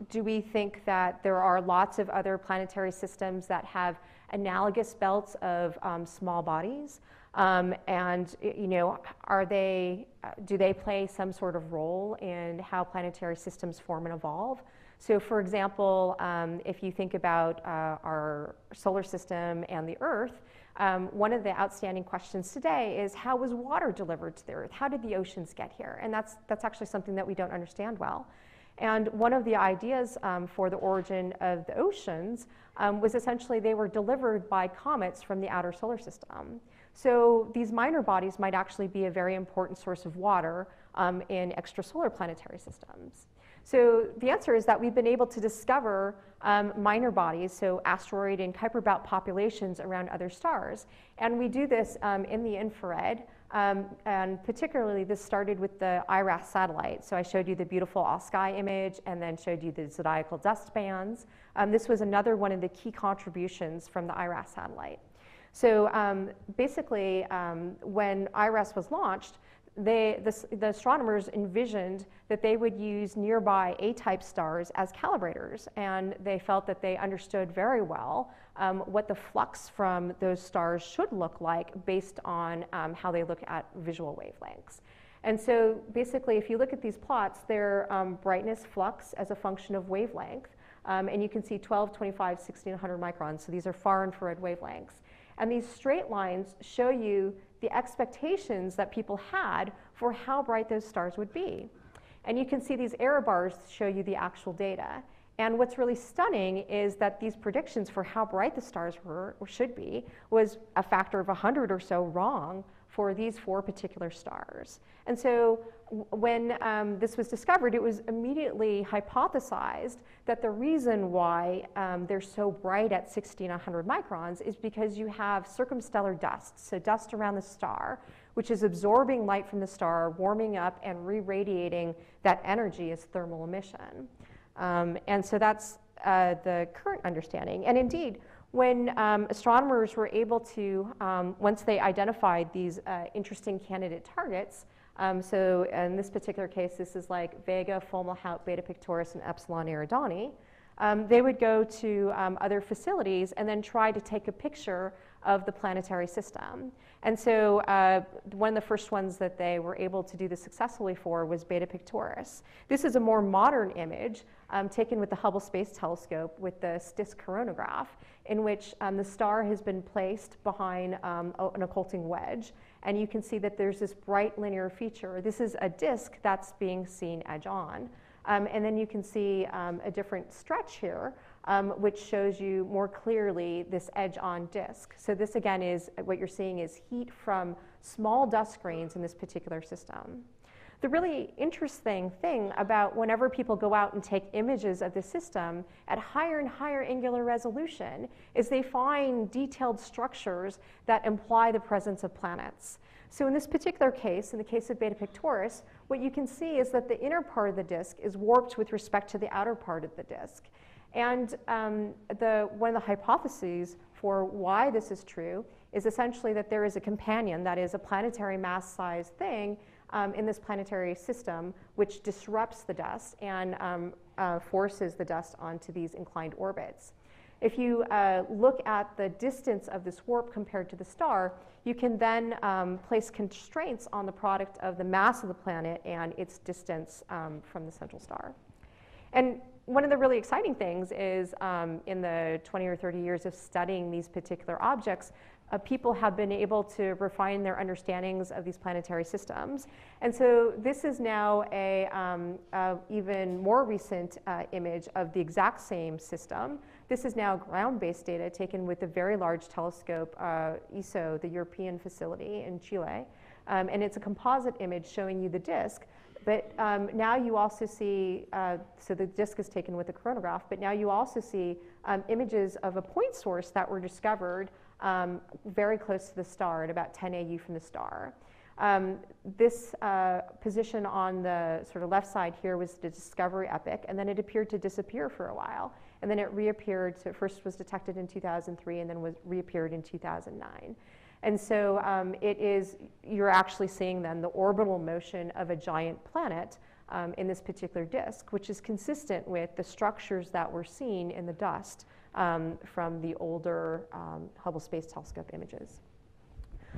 do we think that there are lots of other planetary systems that have analogous belts of um, small bodies? Um, and you know, are they, uh, do they play some sort of role in how planetary systems form and evolve? So for example, um, if you think about uh, our solar system and the Earth, um, one of the outstanding questions today is how was water delivered to the Earth? How did the oceans get here? And that's, that's actually something that we don't understand well. And one of the ideas um, for the origin of the oceans um, was essentially they were delivered by comets from the outer solar system. So these minor bodies might actually be a very important source of water um, in extrasolar planetary systems. So the answer is that we've been able to discover um, minor bodies, so asteroid and Kuiper belt populations around other stars. And we do this um, in the infrared. Um, and particularly, this started with the IRAS satellite. So I showed you the beautiful all sky image and then showed you the zodiacal dust bands. Um, this was another one of the key contributions from the IRAS satellite. So um, basically, um, when IRAS was launched, they, the, the, astronomers envisioned that they would use nearby A-type stars as calibrators, and they felt that they understood very well um, what the flux from those stars should look like based on um, how they look at visual wavelengths. And so basically, if you look at these plots, they're um, brightness flux as a function of wavelength. Um, and you can see 12, 25, 1600 microns. So these are far infrared wavelengths. And these straight lines show you the expectations that people had for how bright those stars would be. And you can see these error bars show you the actual data. And what's really stunning is that these predictions for how bright the stars were or should be was a factor of 100 or so wrong for these four particular stars. And so when um, this was discovered, it was immediately hypothesized that the reason why um, they're so bright at 60 and 100 microns is because you have circumstellar dust, so dust around the star, which is absorbing light from the star, warming up, and re radiating that energy as thermal emission. Um, and so that's uh, the current understanding. And indeed, when um, astronomers were able to, um, once they identified these uh, interesting candidate targets, um, so in this particular case, this is like Vega, Fomalhaut, Beta Pictoris, and Epsilon Eridani, um, they would go to um, other facilities and then try to take a picture of the planetary system. And so uh, one of the first ones that they were able to do this successfully for was Beta Pictoris. This is a more modern image um, taken with the Hubble Space Telescope with the STIS coronagraph, in which um, the star has been placed behind um, an occulting wedge. And you can see that there's this bright linear feature. This is a disk that's being seen edge on. Um, and then you can see um, a different stretch here um, which shows you more clearly this edge on disk. So this again is what you're seeing is heat from small dust grains in this particular system. The really interesting thing about whenever people go out and take images of the system at higher and higher angular resolution is they find detailed structures that imply the presence of planets. So in this particular case, in the case of Beta Pictoris, what you can see is that the inner part of the disk is warped with respect to the outer part of the disk. And um, the, one of the hypotheses for why this is true is essentially that there is a companion, that is a planetary mass-sized thing um, in this planetary system, which disrupts the dust and um, uh, forces the dust onto these inclined orbits. If you uh, look at the distance of this warp compared to the star, you can then um, place constraints on the product of the mass of the planet and its distance um, from the central star. And one of the really exciting things is um, in the 20 or 30 years of studying these particular objects, uh, people have been able to refine their understandings of these planetary systems. And so this is now a, um, even more recent uh, image of the exact same system. This is now ground-based data taken with a very large telescope, uh, ESO, the European facility in Chile. Um, and it's a composite image showing you the disk. But um, now you also see, uh, so the disk is taken with a coronagraph, but now you also see um, images of a point source that were discovered um, very close to the star at about 10 AU from the star. Um, this uh, position on the sort of left side here was the discovery epoch, and then it appeared to disappear for a while. And then it reappeared, so first was detected in 2003 and then was reappeared in 2009. And so um, it is, you're actually seeing then the orbital motion of a giant planet um, in this particular disk, which is consistent with the structures that were seen in the dust um, from the older um, Hubble Space Telescope images.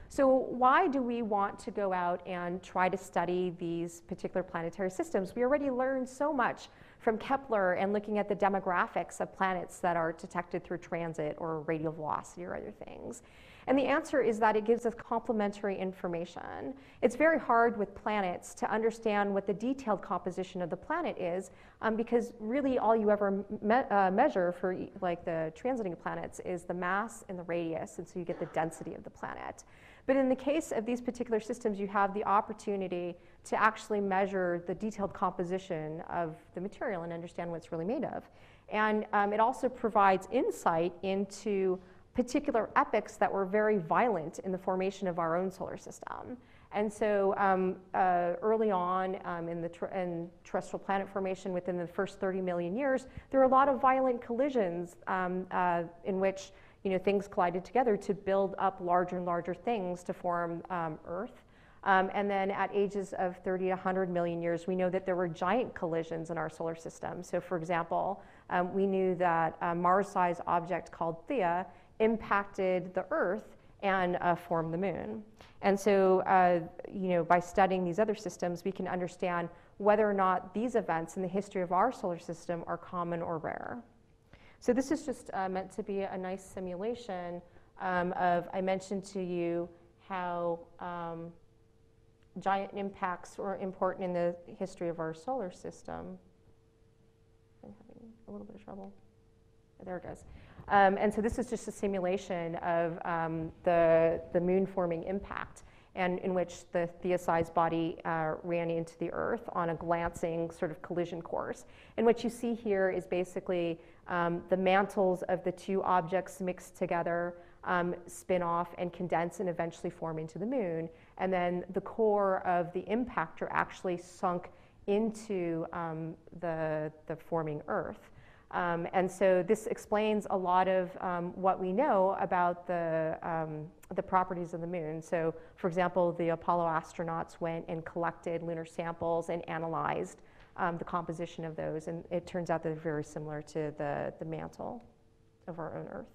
So why do we want to go out and try to study these particular planetary systems? We already learned so much from Kepler and looking at the demographics of planets that are detected through transit or radial velocity or other things. And the answer is that it gives us complementary information. It's very hard with planets to understand what the detailed composition of the planet is um, because really all you ever me uh, measure for like the transiting planets is the mass and the radius, and so you get the density of the planet. But in the case of these particular systems, you have the opportunity to actually measure the detailed composition of the material and understand what it's really made of. And um, it also provides insight into particular epochs that were very violent in the formation of our own solar system. And so um, uh, early on um, in the in terrestrial planet formation within the first 30 million years, there were a lot of violent collisions um, uh, in which you know, things collided together to build up larger and larger things to form um, Earth. Um, and then at ages of 30 to 100 million years, we know that there were giant collisions in our solar system. So for example, um, we knew that a Mars-sized object called Theia impacted the Earth and uh, form the moon. And so, uh, you know, by studying these other systems, we can understand whether or not these events in the history of our solar system are common or rare. So this is just uh, meant to be a nice simulation um, of, I mentioned to you how um, giant impacts were important in the history of our solar system. I'm having a little bit of trouble. There it goes. Um, and so this is just a simulation of um, the, the moon forming impact and in which the Theia body uh, ran into the Earth on a glancing sort of collision course. And what you see here is basically um, the mantles of the two objects mixed together, um, spin off and condense and eventually form into the moon. And then the core of the impactor actually sunk into um, the, the forming Earth. Um, and so this explains a lot of um, what we know about the, um, the properties of the moon. So, for example, the Apollo astronauts went and collected lunar samples and analyzed um, the composition of those, and it turns out they're very similar to the, the mantle of our own Earth.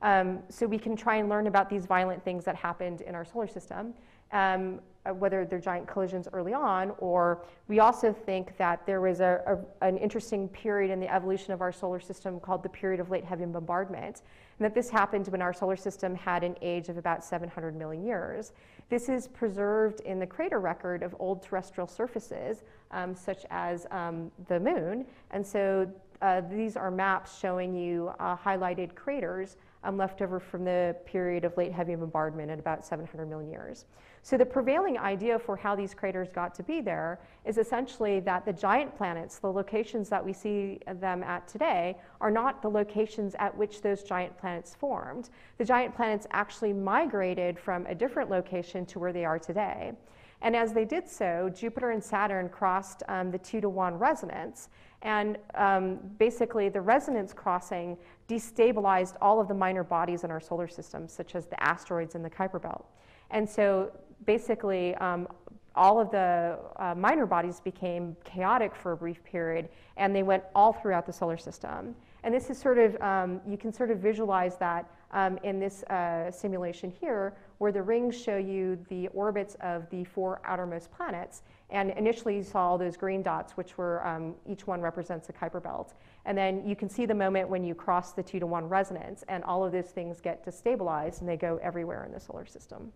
Um, so we can try and learn about these violent things that happened in our solar system um, uh, whether they're giant collisions early on, or we also think that there was a, a, an interesting period in the evolution of our solar system called the period of late heavy bombardment, and that this happened when our solar system had an age of about 700 million years. This is preserved in the crater record of old terrestrial surfaces, um, such as um, the moon, and so uh, these are maps showing you uh, highlighted craters um, left over from the period of late heavy bombardment at about 700 million years. So the prevailing idea for how these craters got to be there is essentially that the giant planets, the locations that we see them at today, are not the locations at which those giant planets formed. The giant planets actually migrated from a different location to where they are today. And as they did so, Jupiter and Saturn crossed um, the two to one resonance. And um, basically, the resonance crossing destabilized all of the minor bodies in our solar system, such as the asteroids in the Kuiper Belt. And so basically, um, all of the uh, minor bodies became chaotic for a brief period, and they went all throughout the solar system. And this is sort of, um, you can sort of visualize that um, in this uh, simulation here, where the rings show you the orbits of the four outermost planets. And initially you saw all those green dots, which were, um, each one represents a Kuiper belt. And then you can see the moment when you cross the two to one resonance, and all of those things get destabilized, and they go everywhere in the solar system.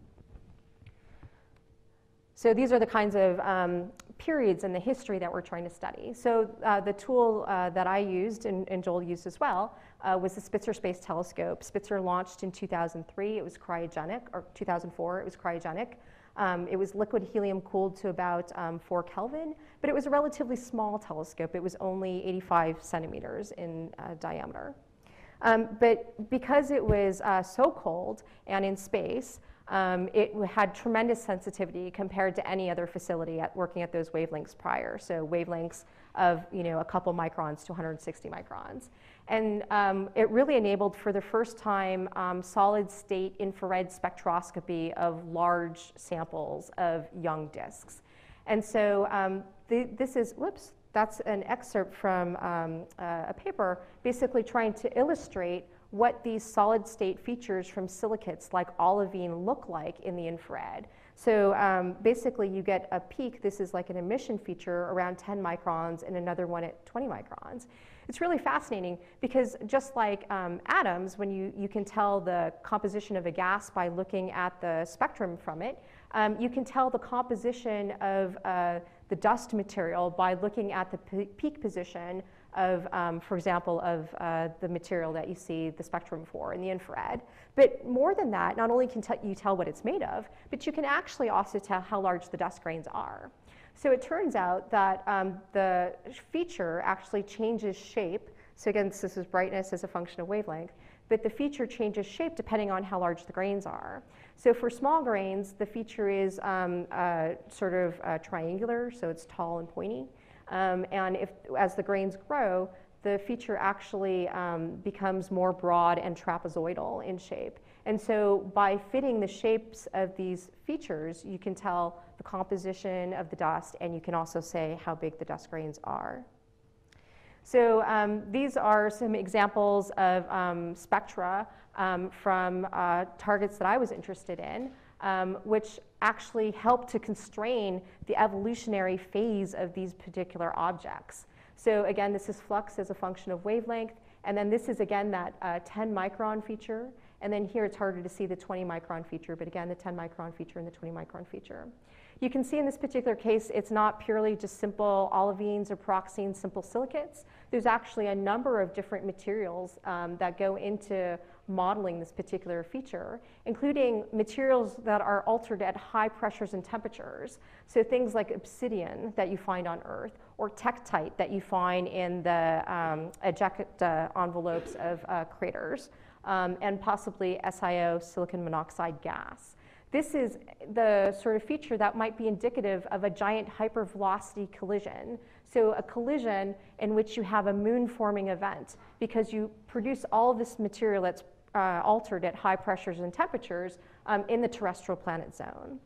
So these are the kinds of um, periods in the history that we're trying to study. So uh, the tool uh, that I used and, and, Joel used as well uh, was the Spitzer Space Telescope. Spitzer launched in 2003. It was cryogenic, or 2004. It was cryogenic. Um, it was liquid helium cooled to about um, 4 Kelvin, but it was a relatively small telescope. It was only 85 centimeters in uh, diameter. Um, but because it was uh, so cold and in space, um, it had tremendous sensitivity compared to any other facility at working at those wavelengths prior. So wavelengths of you know a couple microns to 160 microns, and um, it really enabled for the first time um, solid state infrared spectroscopy of large samples of young disks. And so um, the, this is whoops. That's an excerpt from um, uh, a paper basically trying to illustrate what these solid state features from silicates like olivine look like in the infrared. So um, basically you get a peak, this is like an emission feature around 10 microns and another one at 20 microns. It's really fascinating because just like um, atoms, when you, you can tell the composition of a gas by looking at the spectrum from it, um, you can tell the composition of uh, the dust material by looking at the peak position of, um, for example, of uh, the material that you see the spectrum for in the infrared. But more than that, not only can you tell what it's made of, but you can actually also tell how large the dust grains are. So it turns out that um, the feature actually changes shape. So again, this is brightness as a function of wavelength, but the feature changes shape depending on how large the grains are. So for small grains, the feature is um, uh, sort of uh, triangular, so it's tall and pointy. Um, and if, as the grains grow, the feature actually um, becomes more broad and trapezoidal in shape. And so by fitting the shapes of these features, you can tell the composition of the dust and you can also say how big the dust grains are. So um, these are some examples of um, spectra um, from uh, targets that I was interested in, um, which actually help to constrain the evolutionary phase of these particular objects. So again, this is flux as a function of wavelength, and then this is again that uh, 10 micron feature, and then here it's harder to see the 20 micron feature, but again, the 10 micron feature and the 20 micron feature. You can see in this particular case, it's not purely just simple olivines or pyroxenes, simple silicates. There's actually a number of different materials um, that go into modeling this particular feature, including materials that are altered at high pressures and temperatures. So things like obsidian that you find on Earth, or tektite that you find in the um, eject uh, envelopes of uh, craters, um, and possibly SiO, silicon monoxide gas. This is the sort of feature that might be indicative of a giant hypervelocity collision. So a collision in which you have a moon forming event because you produce all this material that's uh, altered at high pressures and temperatures um, in the terrestrial planet zone.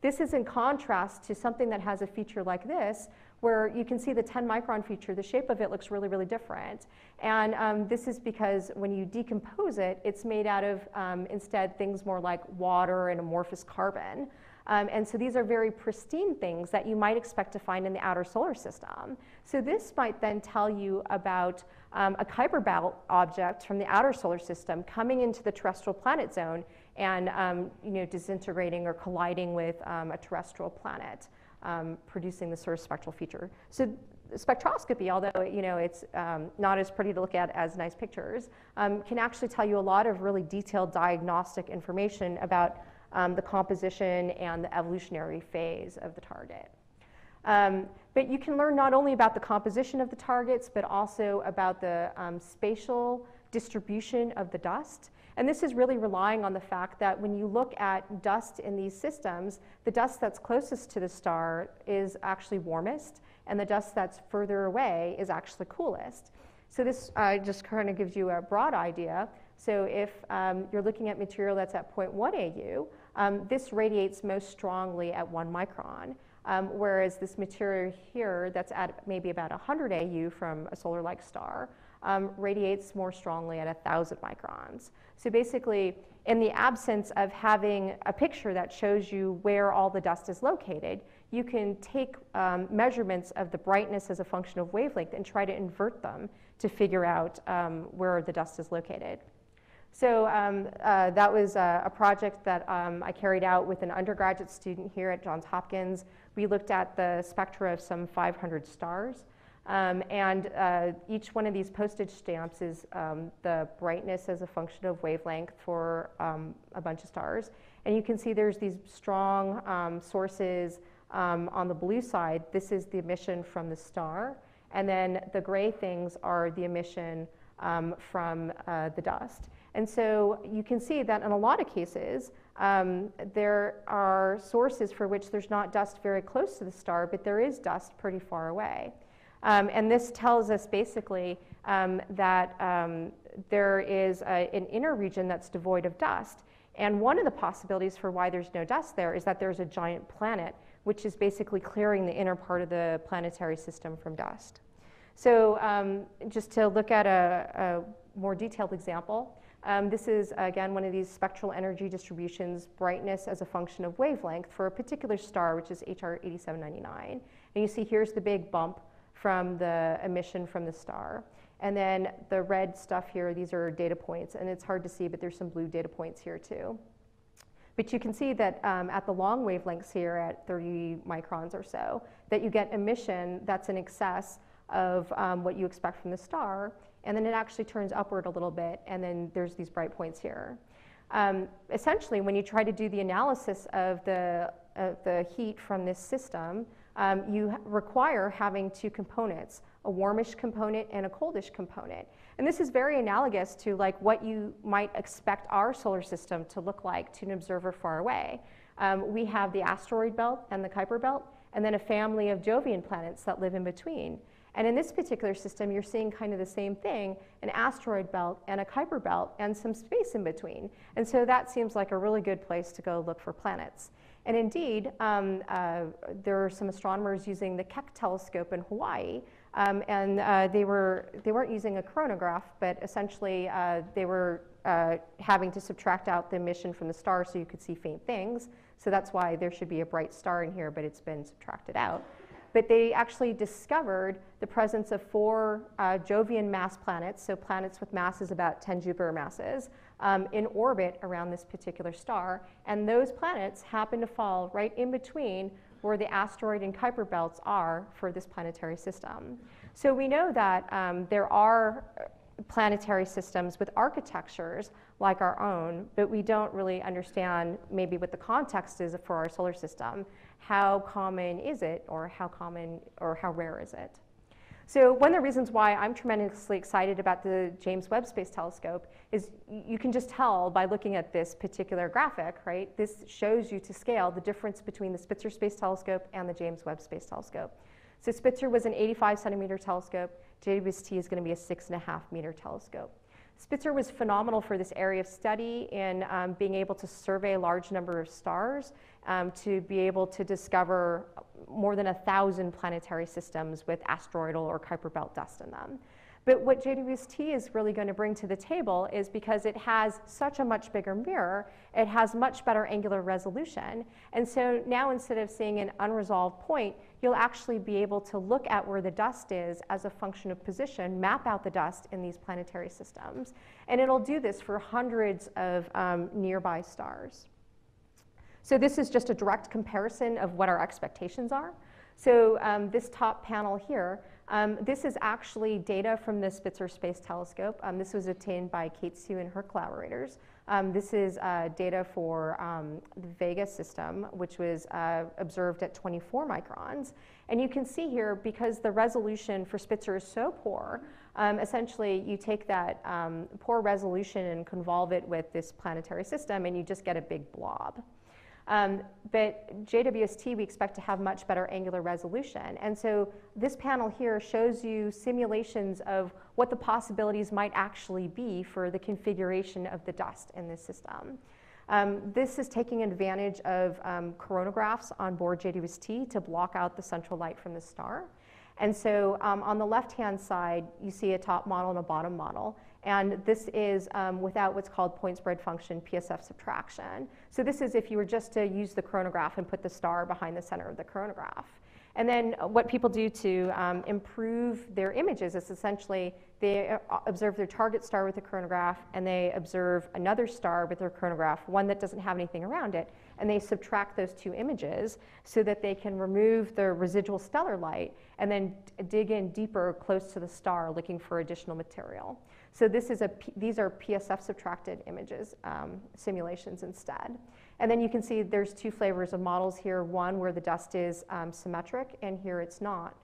This is in contrast to something that has a feature like this, where you can see the 10 micron feature, the shape of it looks really, really different. And um, this is because when you decompose it, it's made out of um, instead things more like water and amorphous carbon. Um, and so these are very pristine things that you might expect to find in the outer solar system. So this might then tell you about um, a Kuiper belt object from the outer solar system coming into the terrestrial planet zone and um, you know, disintegrating or colliding with um, a terrestrial planet um, producing this sort of spectral feature. So spectroscopy, although you know it's um, not as pretty to look at as nice pictures, um, can actually tell you a lot of really detailed diagnostic information about um, the composition and the evolutionary phase of the target. Um, but you can learn not only about the composition of the targets, but also about the um, spatial distribution of the dust and this is really relying on the fact that when you look at dust in these systems, the dust that's closest to the star is actually warmest, and the dust that's further away is actually coolest. So this uh, just kind of gives you a broad idea. So if um, you're looking at material that's at 0.1 AU, um, this radiates most strongly at 1 micron. Um, whereas this material here that's at maybe about 100 AU from a solar-like star um, radiates more strongly at 1,000 microns. So basically, in the absence of having a picture that shows you where all the dust is located, you can take um, measurements of the brightness as a function of wavelength and try to invert them to figure out um, where the dust is located. So um, uh, that was a, a project that um, I carried out with an undergraduate student here at Johns Hopkins. We looked at the spectra of some 500 stars. Um, and uh, each one of these postage stamps is um, the brightness as a function of wavelength for um, a bunch of stars. And you can see there's these strong um, sources on the blue side. This is the emission from the star. And then the gray things are the emission from uh, the dust. And so you can see that in a lot of cases, um, there are sources for which there's not dust very close to the star, but there is dust pretty far away. Um, and this tells us basically um, that um, there is a, an inner region that's devoid of dust. And one of the possibilities for why there's no dust there is that there's a giant planet, which is basically clearing the inner part of the planetary system from dust. So, um, just to look at a, a more detailed example, um, this is again one of these spectral energy distributions, brightness as a function of wavelength for a particular star, which is HR 8799. And you see here's the big bump from the emission from the star. And then the red stuff here, these are data points, and it's hard to see, but there's some blue data points here too. But you can see that um, at the long wavelengths here at 30 microns or so, that you get emission that's in excess of um, what you expect from the star, and then it actually turns upward a little bit, and then there's these bright points here. Um, essentially, when you try to do the analysis of the, the heat from this system, um, you require having two components, a warmish component and a coldish component. And this is very analogous to like what you might expect our solar system to look like to an observer far away. Um, we have the asteroid belt and the Kuiper belt, and then a family of Jovian planets that live in between. And in this particular system, you're seeing kind of the same thing, an asteroid belt and a Kuiper belt and some space in between. And so that seems like a really good place to go look for planets. And indeed, um, uh, there are some astronomers using the Keck telescope in Hawaii Um, and uh, they, were, they weren't using a coronagraph, but essentially uh, they were uh, having to subtract out the emission from the star so you could see faint things. So that's why there should be a bright star in here, but it's been subtracted out. But they actually discovered the presence of four uh, Jovian mass planets, so planets with masses about 10 Jupiter masses, um, in orbit around this particular star. And those planets happen to fall right in between where the asteroid and Kuiper belts are for this planetary system. So we know that um, there are planetary systems with architectures like our own, but we don't really understand maybe what the context is for our solar system. How common is it, or how common or how rare is it? So one of the reasons why I'm tremendously excited about the James Webb Space Telescope is you can just tell by looking at this particular graphic, right? This shows you to scale the difference between the Spitzer Space Telescope and the James Webb Space Telescope. So Spitzer was an 85 centimeter telescope. JWST is going to be a six and a half meter telescope. Spitzer was phenomenal for this area of study in um, being able to survey a large number of stars, um, to be able to discover more than a thousand planetary systems with asteroidal or Kuiper belt dust in them. But what JWST is really going to bring to the table is because it has such a much bigger mirror, it has much better angular resolution. And so now instead of seeing an unresolved point, you'll actually be able to look at where the dust is as a function of position, map out the dust in these planetary systems. And it'll do this for hundreds of um, nearby stars. So this is just a direct comparison of what our expectations are. So um, this top panel here, um, this is actually data from the Spitzer Space Telescope. Um, this was obtained by Kate Su and her collaborators. Um, this is uh, data for um, the Vega system, which was uh, observed at 24 microns. And you can see here, because the resolution for Spitzer is so poor, um, essentially you take that um, poor resolution and convolve it with this planetary system, and you just get a big blob. Um, but JWST, we expect to have much better angular resolution. And so this panel here shows you simulations of what the possibilities might actually be for the configuration of the dust in this system. Um, this is taking advantage of um, coronagraphs on board JWST to block out the central light from the star. And so um, on the left-hand side, you see a top model and a bottom model. And this is um, without what's called point spread function PSF subtraction. So this is if you were just to use the coronagraph and put the star behind the center of the coronagraph. And then uh, what people do to um, improve their images is essentially they uh, observe their target star with the coronagraph and they observe another star with their coronagraph, one that doesn't have anything around it, and they subtract those two images so that they can remove the residual stellar light and then dig in deeper close to the star looking for additional material. So this is a, these are PSF subtracted images, um, simulations instead. And then you can see there's two flavors of models here, one where the dust is um, symmetric and here it's not.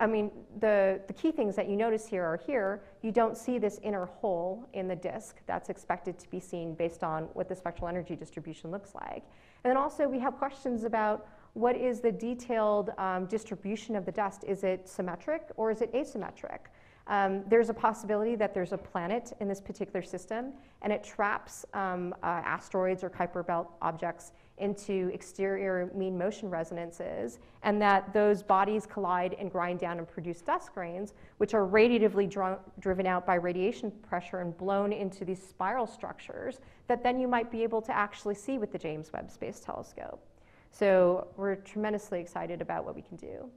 I mean, the, the key things that you notice here are here, you don't see this inner hole in the disk that's expected to be seen based on what the spectral energy distribution looks like. And then also we have questions about what is the detailed um, distribution of the dust? Is it symmetric or is it asymmetric? Um, there's a possibility that there's a planet in this particular system and it traps um, uh, asteroids or Kuiper belt objects into exterior mean motion resonances, and that those bodies collide and grind down and produce dust grains, which are radiatively dr- driven out by radiation pressure and blown into these spiral structures that then you might be able to actually see with the James Webb Space Telescope. So we're tremendously excited about what we can do.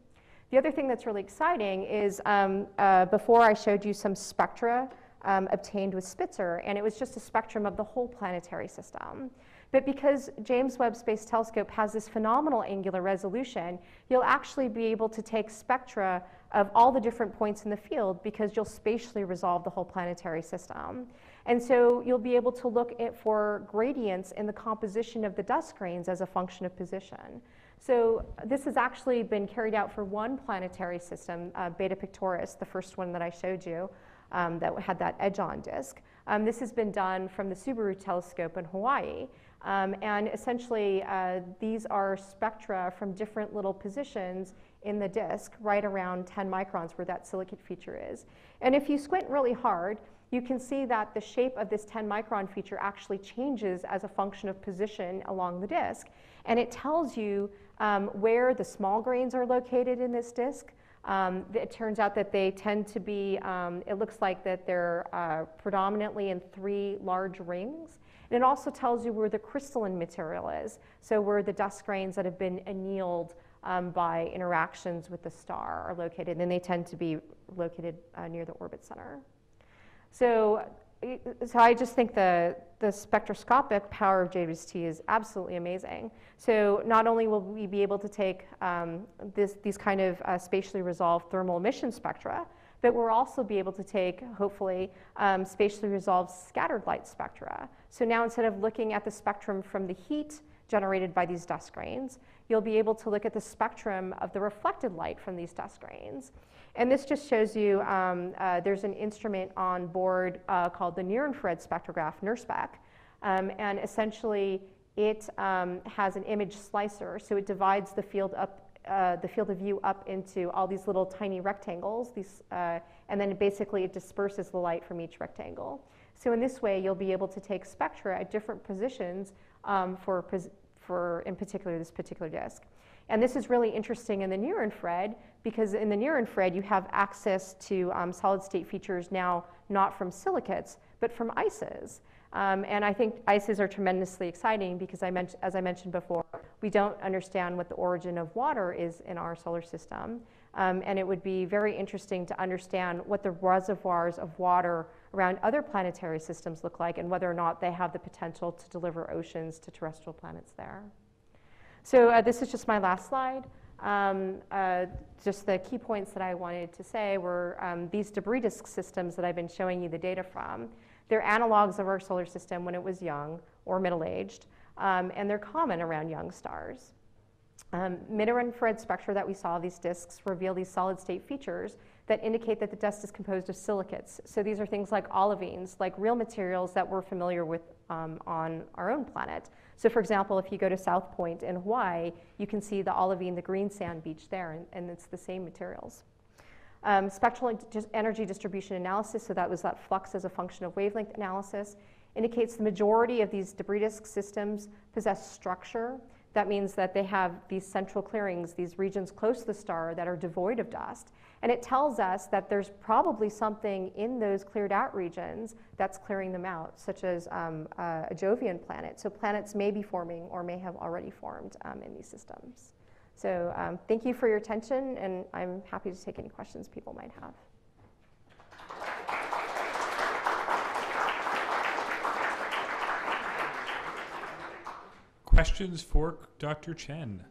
The other thing that's really exciting is um, uh, before I showed you some spectra um, obtained with Spitzer, and it was just a spectrum of the whole planetary system. But because James Webb Space Telescope has this phenomenal angular resolution, you'll actually be able to take spectra of all the different points in the field because you'll spatially resolve the whole planetary system. And so you'll be able to look for gradients in the composition of the dust grains as a function of position. So this has actually been carried out for one planetary system, uh, Beta Pictoris, the first one that I showed you, um, that had that edge-on disk. Um, this has been done from the Subaru telescope in Hawaii. Um, and essentially, uh, these are spectra from different little positions in the disk, right around 10 microns where that silicate feature is. And if you squint really hard, you can see that the shape of this 10 micron feature actually changes as a function of position along the disk. And it tells you um, where the small grains are located in this disk, Um, it turns out that they tend to be, um, it looks like that they're uh, predominantly in three large rings. And it also tells you where the crystalline material is, so where the dust grains that have been annealed um, by interactions with the star are located, and they tend to be located uh, near the orbit center. So, so I just think the, the spectroscopic power of JWST is absolutely amazing. So not only will we be able to take um, this, these kind of uh, spatially resolved thermal emission spectra, but we'll also be able to take, hopefully, um, spatially resolved scattered light spectra. So now instead of looking at the spectrum from the heat generated by these dust grains, you'll be able to look at the spectrum of the reflected light from these dust grains. And this just shows you um, uh, there's an instrument on board uh, called the near infrared spectrograph, NIRSPEC. Um, and essentially, it um, has an image slicer, so it divides the field up. Uh, the field of view up into all these little tiny rectangles, these, uh, and then basically it disperses the light from each rectangle. So in this way, you'll be able to take spectra at different positions um, for, for, in particular, this particular disk. And this is really interesting in the near infrared because in the near infrared you have access to um, solid state features now not from silicates but from ices. Um, and I think ices are tremendously exciting because I as I mentioned before, we don't understand what the origin of water is in our solar system. Um, and it would be very interesting to understand what the reservoirs of water around other planetary systems look like and whether or not they have the potential to deliver oceans to terrestrial planets there. So uh, this is just my last slide. Um, uh, just the key points that I wanted to say were um, these debris disk systems that I've been showing you the data from. They're analogs of our solar system when it was young or middle-aged, um, and they're common around young stars. Um, mid-infrared spectra that we saw, these disks, reveal these solid-state features that indicate that the dust is composed of silicates. So these are things like olivines, like real materials that we're familiar with um, on our own planet. So for example, if you go to South Point in Hawaii, you can see the olivine, the green sand beach there, and, and it's the same materials. Um, spectral energy distribution analysis, so that was that flux as a function of wavelength analysis, indicates the majority of these debris disk systems possess structure. That means that they have these central clearings, these regions close to the star that are devoid of dust. And it tells us that there's probably something in those cleared out regions that's clearing them out, such as um, uh, a Jovian planet. So planets may be forming or may have already formed um, in these systems. So um, thank you for your attention, and I'm happy to take any questions people might have. Questions for Dr. Chen?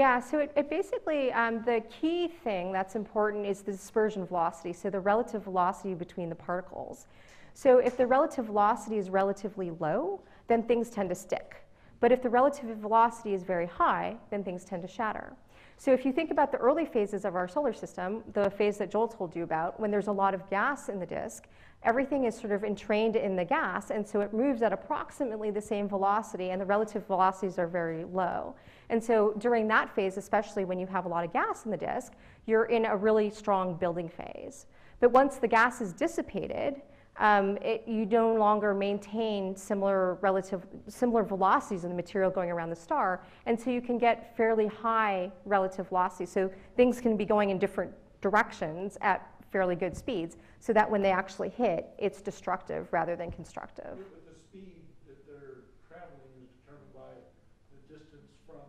Yeah, so it, it basically, um, the key thing that's important is the dispersion velocity, so the relative velocity between the particles. So if the relative velocity is relatively low, then things tend to stick. But if the relative velocity is very high, then things tend to shatter. So if you think about the early phases of our solar system, the phase that Joel told you about, when there's a lot of gas in the disk, everything is sort of entrained in the gas, and so it moves at approximately the same velocity, and the relative velocities are very low. And so during that phase, especially when you have a lot of gas in the disk, you're in a really strong building phase. But once the gas is dissipated, um, it, you no longer maintain similar relative similar velocities in the material going around the star, and so you can get fairly high relative velocity. So things can be going in different directions at fairly good speeds, so that when they actually hit, it's destructive rather than constructive. But the speed that they're traveling is determined by the distance from.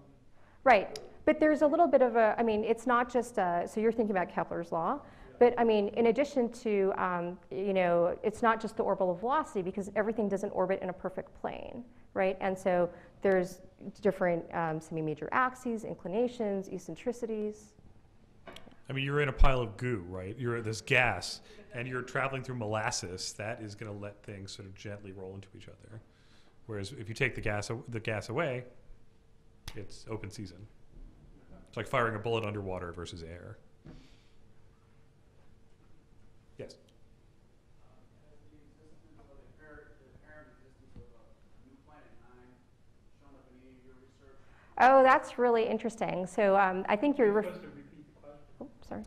Right. But there's a little bit of a, I mean, it's not just, a, so you're thinking about Kepler's law, but I mean, in addition to, um, you know, it's not just the orbital velocity because everything doesn't orbit in a perfect plane, right? And so there's different um, semi-major axes, inclinations, eccentricities. I mean, you're in a pile of goo, right? You're this gas, and you're traveling through molasses. That is going to let things sort of gently roll into each other. Whereas if you take the gas the gas away, it's open season. It's like firing a bullet underwater versus air. Yes. Oh, that's really interesting. So um, I think you're. Ref- supposed to repeat the question. oh, sorry.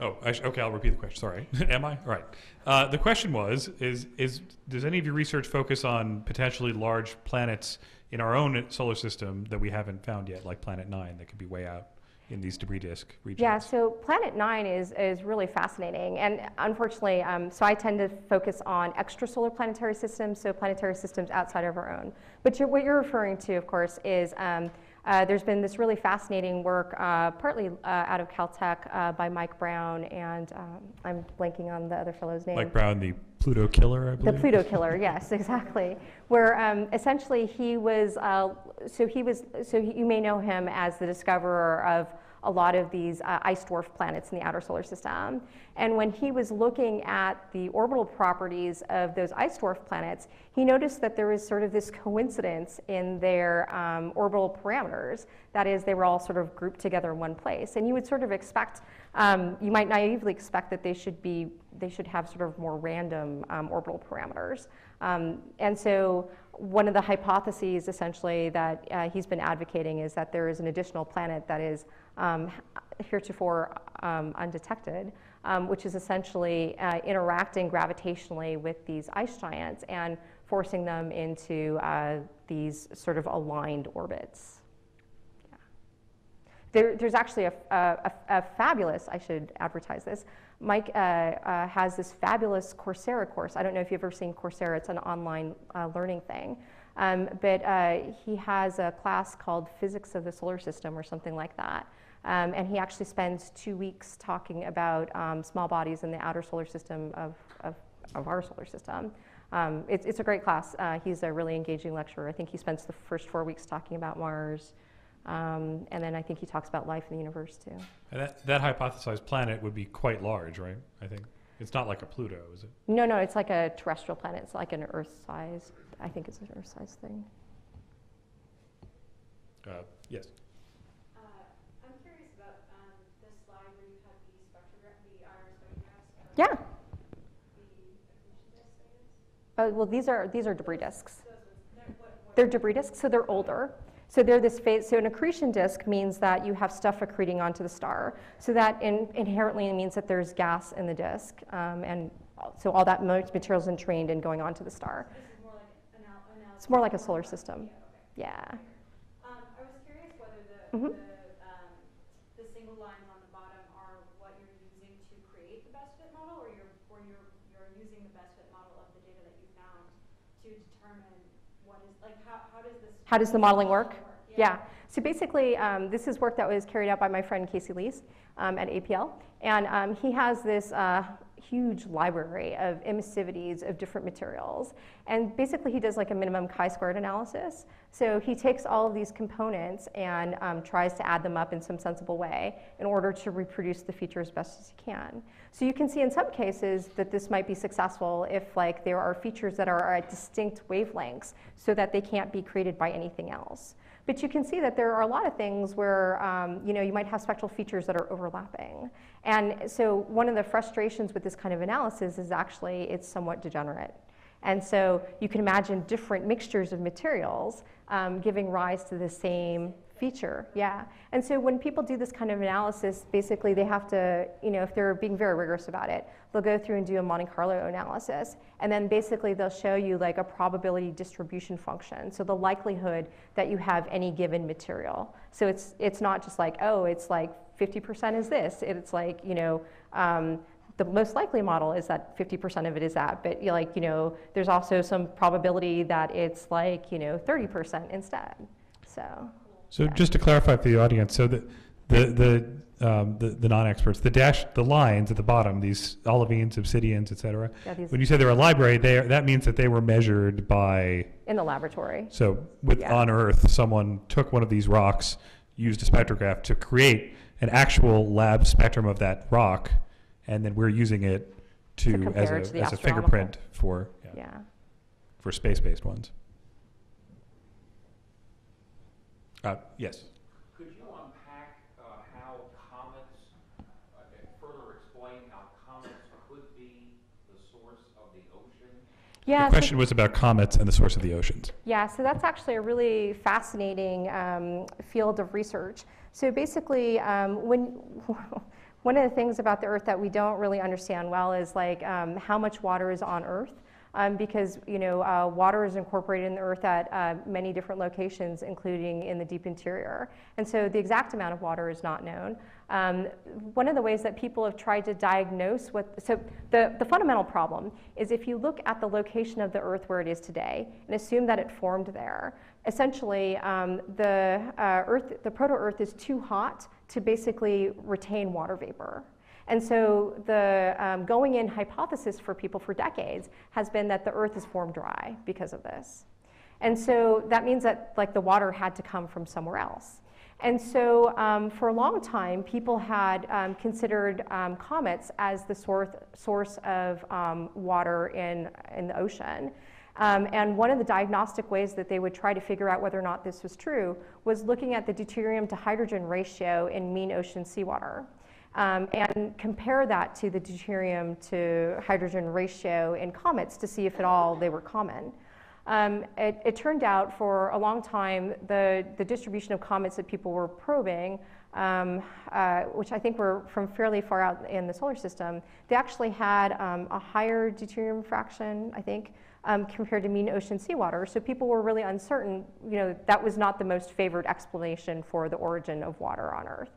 Oh, I sh- okay. I'll repeat the question. Sorry. Am I? All right. Uh, the question was: Is is does any of your research focus on potentially large planets in our own solar system that we haven't found yet, like Planet Nine, that could be way out in these debris disk regions? Yeah, so Planet Nine is, is really fascinating. And unfortunately, um, so I tend to focus on extrasolar planetary systems, so planetary systems outside of our own. But you're, what you're referring to, of course, is um, uh, there's been this really fascinating work, uh, partly uh, out of Caltech uh, by Mike Brown, and um, I'm blanking on the other fellow's name. Mike Brown, the Pluto killer, I believe. The. Pluto killer, yes, exactly. Where um, essentially he was, uh, so he was, so he, you may know him as the discoverer of a lot of these uh, ice dwarf planets in the outer solar system. And when he was looking at the orbital properties of those ice dwarf planets, he noticed that there was sort of this coincidence in their um, orbital parameters. That is, they were all sort of grouped together in one place. And you would sort of expect, um, you might naively expect that they should be, they should have sort of more random um, orbital parameters. Um, and so one of the hypotheses essentially that uh, he's been advocating is that there is an additional planet that is um, heretofore um, undetected, um, which is essentially uh, interacting gravitationally with these ice giants and forcing them into uh, these sort of aligned orbits. Yeah. There, there's actually a, a, a, fabulous, I should advertise this. Mike uh, uh, has this fabulous Coursera course. I don't know if you've ever seen Coursera, it's an online uh, learning thing. Um, but uh, he has a class called Physics of the Solar System or something like that. Um, and he actually spends two weeks talking about um, small bodies in the outer solar system of, of, of our solar system. Um, it's, it's a great class. Uh, he's a really engaging lecturer. I think he spends the first four weeks talking about Mars. Um, and then I think he talks about life in the universe too. And that, that hypothesized planet would be quite large, right? I think it's not like a Pluto, is it? No, no, it's like a terrestrial planet. It's like an Earth-sized. I think it's an Earth-sized thing. Uh, yes. Uh, I'm curious about um, the slide where you had the spectrogra- the IR spectrographs. of Yeah. The accretion disk, I guess. Uh, well, these are these are debris disks. They're, what, what? They're debris disks, so they're older. So they're this phase. So an accretion disk means that you have stuff accreting onto the star. So that in, inherently means that there's gas in the disk, um, and so all that mo- material is entrained and going onto the star. This is more like an anal- analysis. It's more like a solar system. Yeah. Um, I was curious whether the, Mhm. the, um, the single lines on the bottom are what you're using to create the best fit model, or you're, or you're, you're using the best fit model of the data that you found to determine what is, like, how, how does this? How does the modeling work? Yeah. Yeah. So basically, um, this is work that was carried out by my friend Carey Lisse um, at APL. And um, he has this uh, huge library of emissivities of different materials. And basically, he does like a minimum chi squared analysis. So he takes all of these components and um, tries to add them up in some sensible way in order to reproduce the feature as best as he can. So you can see in some cases that this might be successful if like there are features that are at distinct wavelengths so that they can't be created by anything else. But you can see that there are a lot of things where um, you know you might have spectral features that are overlapping. And so one of the frustrations with this kind of analysis is actually it's somewhat degenerate. And so you can imagine different mixtures of materials um, giving rise to the same feature. Yeah. And so when people do this kind of analysis, basically they have to, you know, if they're being very rigorous about it, they'll go through and do a Monte Carlo analysis. And then basically they'll show you like a probability distribution function. So the likelihood that you have any given material. So it's, it's not just like, oh, it's like 50% is this. It's like, you know, um, the most likely model is that 50% of it is that, but you like, you know, there's also some probability that it's like, you know, 30% instead. So, So Yeah. just to clarify for the audience, so the the the um, the, the non-experts, the dash, the lines at the bottom, these olivines, obsidians, etc. yeah, these When you say they're a library, they are, that means that they were measured by. in the laboratory. So with Yeah. on Earth, someone took one of these rocks, used a spectrograph to create an actual lab spectrum of that rock, and then we're using it to, To compare as it a to the as a astronomical. fingerprint for yeah, Yeah. for space-based ones. Uh, yes. Could you unpack uh, how comets, uh, further explain how comets could be the the source of the ocean? Yeah, the so- question was about comets and the source of the oceans. Yeah, so that's actually a really fascinating um, field of research. So basically, um, when one of the things about the Earth that we don't really understand well is like um, how much water is on Earth. Um, because you know uh, water is incorporated in the earth at uh, many different locations, including in the deep interior, and so the exact amount of water is not known. Um, one of the ways that people have tried to diagnose what so the, the fundamental problem is if you look at the location of the earth where it is today and assume that it formed there, essentially um, the uh, earth the proto-earth is too hot to basically retain water vapor. And so the um, going in hypothesis for people for decades has been that the earth is formed dry because of this. And so that means that like the water had to come from somewhere else. And so um, for a long time, people had um, considered um, comets as the source, source of um, water in, in the ocean. Um, and one of the diagnostic ways that they would try to figure out whether or not this was true was looking at the deuterium to hydrogen ratio in mean ocean seawater um, and compare that to the deuterium to hydrogen ratio in comets to see if at all they were common. Um, it, it, turned out for a long time the, the distribution of comets that people were probing, um, uh, which I think were from fairly far out in the solar system, they actually had um, a higher deuterium fraction, I think, um, compared to mean ocean seawater. So people were really uncertain. You know, that was not the most favored explanation for the origin of water on Earth.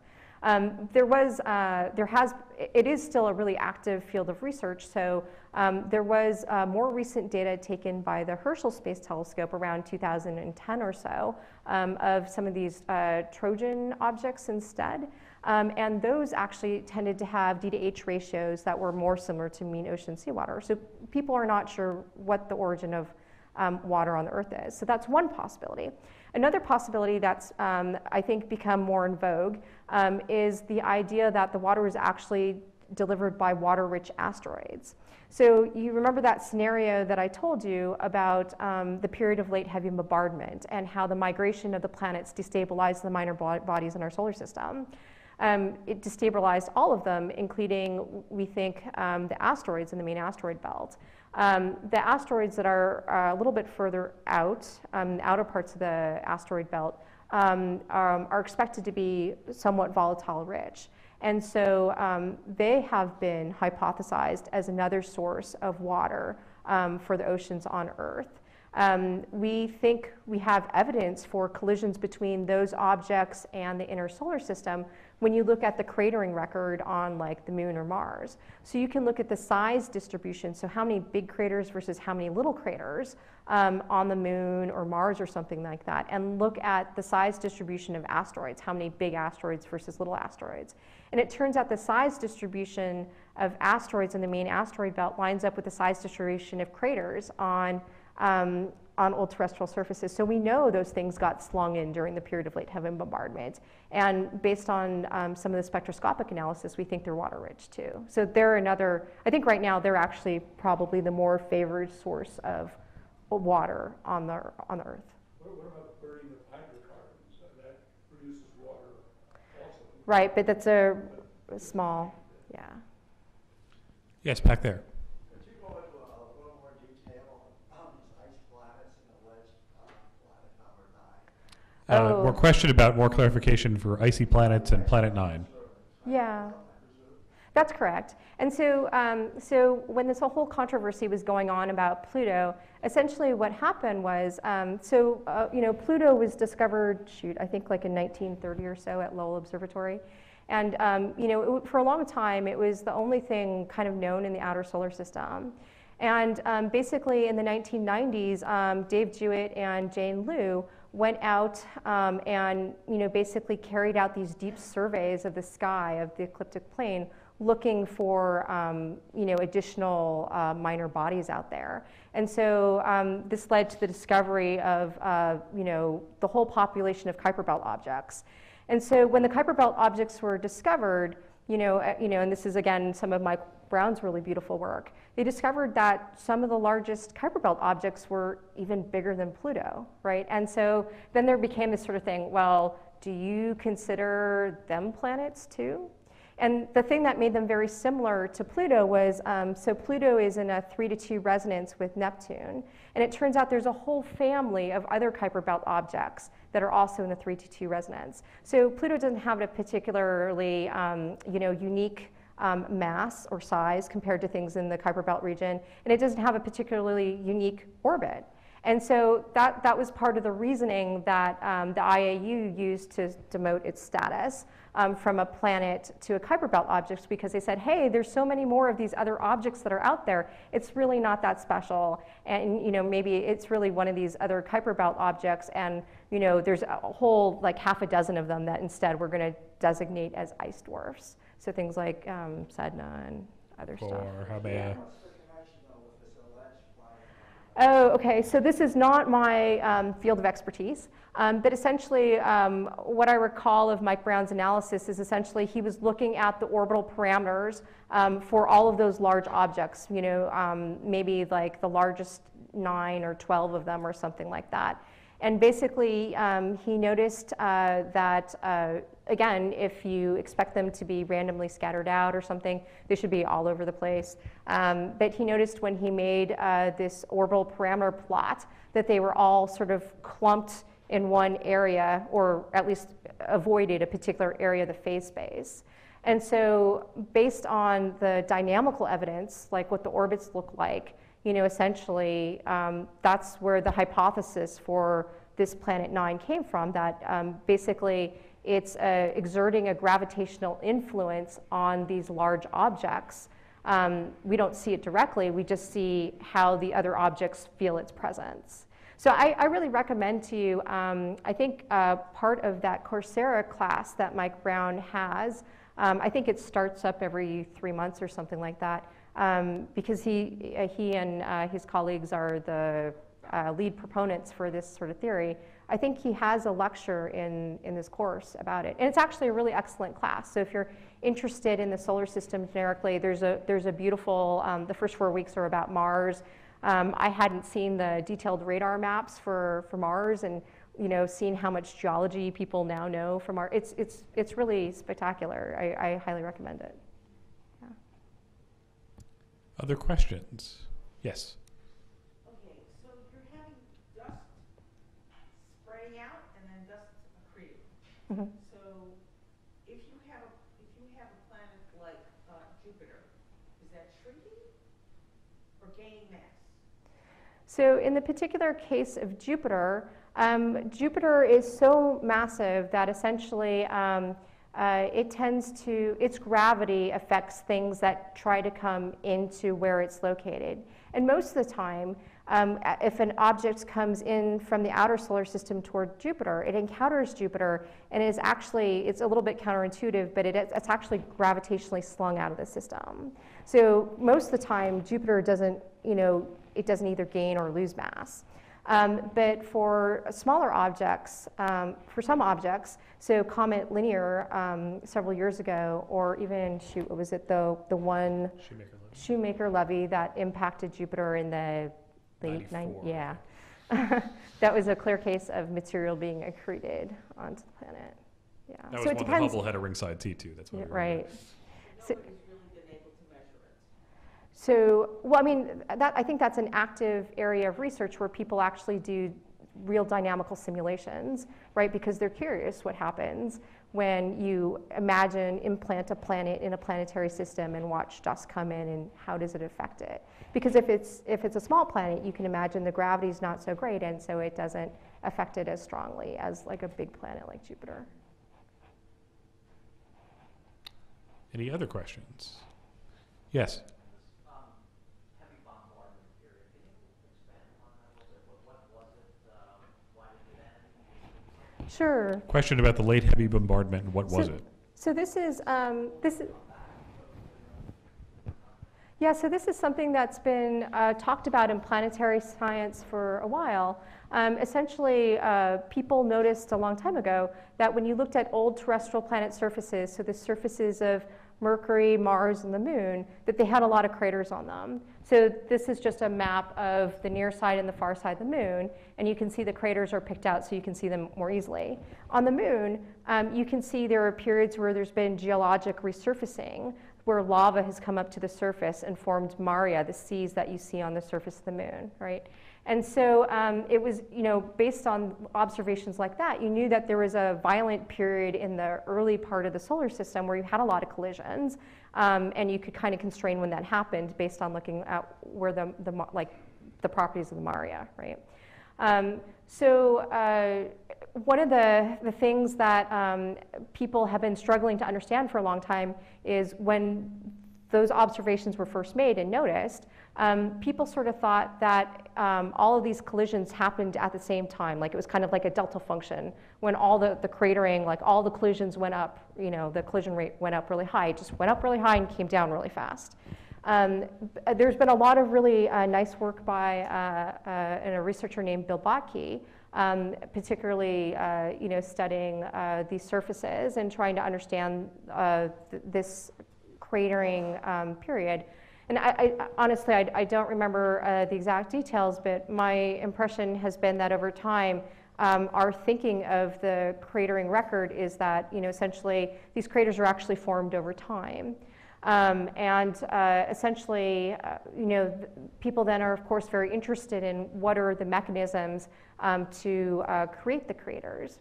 Um, there was, uh, there has, it is still a really active field of research. So um, there was uh, more recent data taken by the Herschel Space Telescope around 2010 or so um, of some of these uh, Trojan objects instead. Um, and those actually tended to have D to H ratios that were more similar to mean ocean seawater. So people are not sure what the origin of um, water on the Earth is. So that's one possibility. Another possibility that's, um, I think, become more in vogue um, is the idea that the water was actually delivered by water rich asteroids. So you remember that scenario that I told you about um, the period of late heavy bombardment and how the migration of the planets destabilized the minor bodies in our solar system. Um, it destabilized all of them, including, we think, um, the asteroids in the main asteroid belt. Um, the asteroids that are uh, a little bit further out, um, outer parts of the asteroid belt, um, um are expected to be somewhat volatile rich. And so um, they have been hypothesized as another source of water um, for the oceans on Earth. Um, we think we have evidence for collisions between those objects and the inner solar system when you look at the cratering record on like the moon or Mars. So you can look at the size distribution, so how many big craters versus how many little craters um, on the moon or Mars or something like that, and look at the size distribution of asteroids, how many big asteroids versus little asteroids. And it turns out the size distribution of asteroids in the main asteroid belt lines up with the size distribution of craters on um, on old terrestrial surfaces. So we know those things got slung in during the period of late heavy bombardment. And based on um, some of the spectroscopic analysis, we think they're water rich too. So they're another, I think right now they're actually probably the more favored source of water on the, on the Earth. What, what about burning of hydrocarbons? That produces water also. Right, but that's a small, yeah. Yes, back there. Could you go into a little more detail on these ice planets and alleged uh, planet number nine? Uh, Oh. More question about more clarification for icy planets and Planet Nine. Yeah, that's correct. And so, um, so when this whole controversy was going on about Pluto, essentially what happened was, um, so uh, you know, Pluto was discovered, shoot, I think like in 1930 or so at Lowell Observatory. And um, you know, it, for a long time, it was the only thing kind of known in the outer solar system. And um, basically, in the 1990s, um, Dave Jewitt and Jane Luu went out um, and you know, basically carried out these deep surveys of the sky, of the ecliptic plane, looking for um, you know, additional uh, minor bodies out there. And so um, this led to the discovery of uh, you know, the whole population of Kuiper Belt objects. And so when the Kuiper Belt objects were discovered, you know, uh, you know, and this is again some of Mike Brown's really beautiful work, they discovered that some of the largest Kuiper Belt objects were even bigger than Pluto, right? And so then there became this sort of thing, well, do you consider them planets too? And the thing that made them very similar to Pluto was um, so Pluto is in a 3 to 2 resonance with Neptune. And it turns out there's a whole family of other Kuiper Belt objects that are also in the 3 to 2 resonance. So Pluto doesn't have a particularly um, you know, unique um, mass or size compared to things in the Kuiper Belt region, and it doesn't have a particularly unique orbit. And so that, that was part of the reasoning that um, the IAU used to demote its status um, from a planet to a Kuiper Belt object because they said, hey, there's so many more of these other objects that are out there. It's really not that special. And, you know, maybe it's really one of these other Kuiper Belt objects and, you know, there's a whole, like half a dozen of them that instead we're going to designate as ice dwarfs. So things like um, Sedna and other stuff. Or Haumea. What's the connection though with this alleged planet? Oh, okay. So this is not my um, field of expertise, um, but essentially, um, what I recall of Mike Brown's analysis is essentially he was looking at the orbital parameters um, for all of those large objects. You know, um, maybe like the largest nine or twelve of them, or something like that. And basically, um, he noticed uh, that, uh, again, if you expect them to be randomly scattered out or something, they should be all over the place. Um, but he noticed when he made uh, this orbital parameter plot that they were all sort of clumped in one area, or at least avoided a particular area of the phase space. And so, based on the dynamical evidence, like what the orbits look like, you know, essentially, um, that's where the hypothesis for this planet nine came from. That um, basically it's uh, exerting a gravitational influence on these large objects. Um, we don't see it directly, we just see how the other objects feel its presence. So I, I really recommend to you, um, I think uh, part of that Coursera class that Mike Brown has, um, I think it starts up every three months or something like that um, because he, he and uh, his colleagues are the uh, lead proponents for this sort of theory. I think he has a lecture in, in this course about it. And it's actually a really excellent class. So if you're interested in the solar system generically, there's a, there's a beautiful, um, the first four weeks are about Mars. Um, I hadn't seen the detailed radar maps for, for Mars and you know, seeing how much geology people now know from Mars. It's, it's, it's really spectacular. I, I highly recommend it. Other questions? Yes. Okay, so you're having dust spraying out and then dust accreting. Mhm. So if you have, a if you have a planet like uh, Jupiter, is that shrinking or gaining mass? So in the particular case of Jupiter, um, Jupiter is so massive that essentially um, uh, it tends to, its gravity affects things that try to come into where it's located. And most of the time, um, if an object comes in from the outer solar system toward Jupiter, it encounters Jupiter and is actually, it's a little bit counterintuitive, but it, it's actually gravitationally slung out of the system. So most of the time, Jupiter doesn't, you know, it doesn't either gain or lose mass. Um, but for smaller objects, um, for some objects, so Comet Linear um, several years ago, or even, shoot, what was it, the, the one Shoemaker Levy. Shoemaker levy that impacted Jupiter in the late 90s? Yeah. that was a clear case of material being accreted onto the planet. Yeah. That was so it one that depends. Hubble had a ringside T2. That's why Yeah, we right. So- Nobody's really been able to measure it. So, well, I mean, that, I think that's an active area of research where people actually do real dynamical simulations, right? Because they're curious what happens when you imagine implant a planet in a planetary system and watch dust come in and how does it affect it? Because if it's if it's a small planet, you can imagine the gravity is not so great and so it doesn't affect it as strongly as like a big planet like Jupiter. Any other questions? Yes. um, heavy bombardment period. Can you expand on that a little bit? What, what was it? Um, why did it end? Sure. Question about the late heavy bombardment. and What was So- it? So this is um, this is. Yeah, so this is something that's been uh, talked about in planetary science for a while. Um, essentially, uh, people noticed a long time ago that when you looked at old terrestrial planet surfaces, so the surfaces of Mercury, Mars, and the Moon, that they had a lot of craters on them. So this is just a map of the near side and the far side of the Moon, and you can see the craters are picked out so you can see them more easily. On the Moon, um, you can see there are periods where there's been geologic resurfacing, where lava has come up to the surface and formed maria, the seas that you see on the surface of the Moon, right? And so um, it was, you know, based on observations like that, you knew that there was a violent period in the early part of the solar system where you had a lot of collisions, um, and you could kind of constrain when that happened based on looking at where the, the like the properties of the Maria, right? Um, so uh, one of the, the things that um, people have been struggling to understand for a long time is when those observations were first made and noticed, um, people sort of thought that um, all of these collisions happened at the same time. Like it was kind of like a delta function. When all the, the cratering, like all the collisions went up, you know, the collision rate went up really high. It just went up really high and came down really fast. Um, there's been a lot of really uh, nice work by uh, uh, a researcher named Bill Bottke, um, particularly uh, you know studying uh, these surfaces and trying to understand uh, th- this cratering um, period. And I, I, honestly, I, I don't remember uh, the exact details, but my impression has been that over time, um, our thinking of the cratering record is that, you know, essentially these craters are actually formed over time. Um, and uh, essentially, uh, you know, th- people then are, of course, very interested in what are the mechanisms um, to uh, create the craters.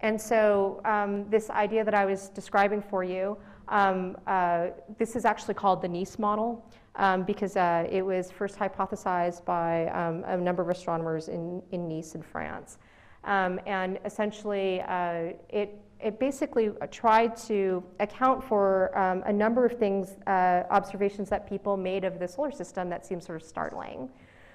And so, um, this idea that I was describing for you, um, uh, this is actually called the Nice model um, because uh, it was first hypothesized by um, a number of astronomers in, in Nice in France. Um, and essentially, uh, it, it basically tried to account for um, a number of things, uh, observations that people made of the solar system that seemed sort of startling.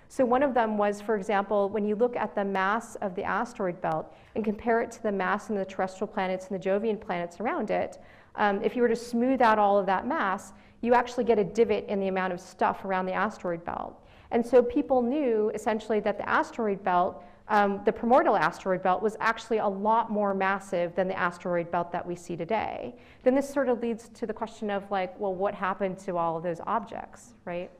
So, one of them was, for example, when you look at the mass of the asteroid belt and compare it to the mass of the terrestrial planets and the Jovian planets around it, um, if you were to smooth out all of that mass, you actually get a divot in the amount of stuff around the asteroid belt. And so people knew essentially that the asteroid belt, um, the primordial asteroid belt, was actually a lot more massive than the asteroid belt that we see today. Then this sort of leads to the question of like, well, what happened to all of those objects, right?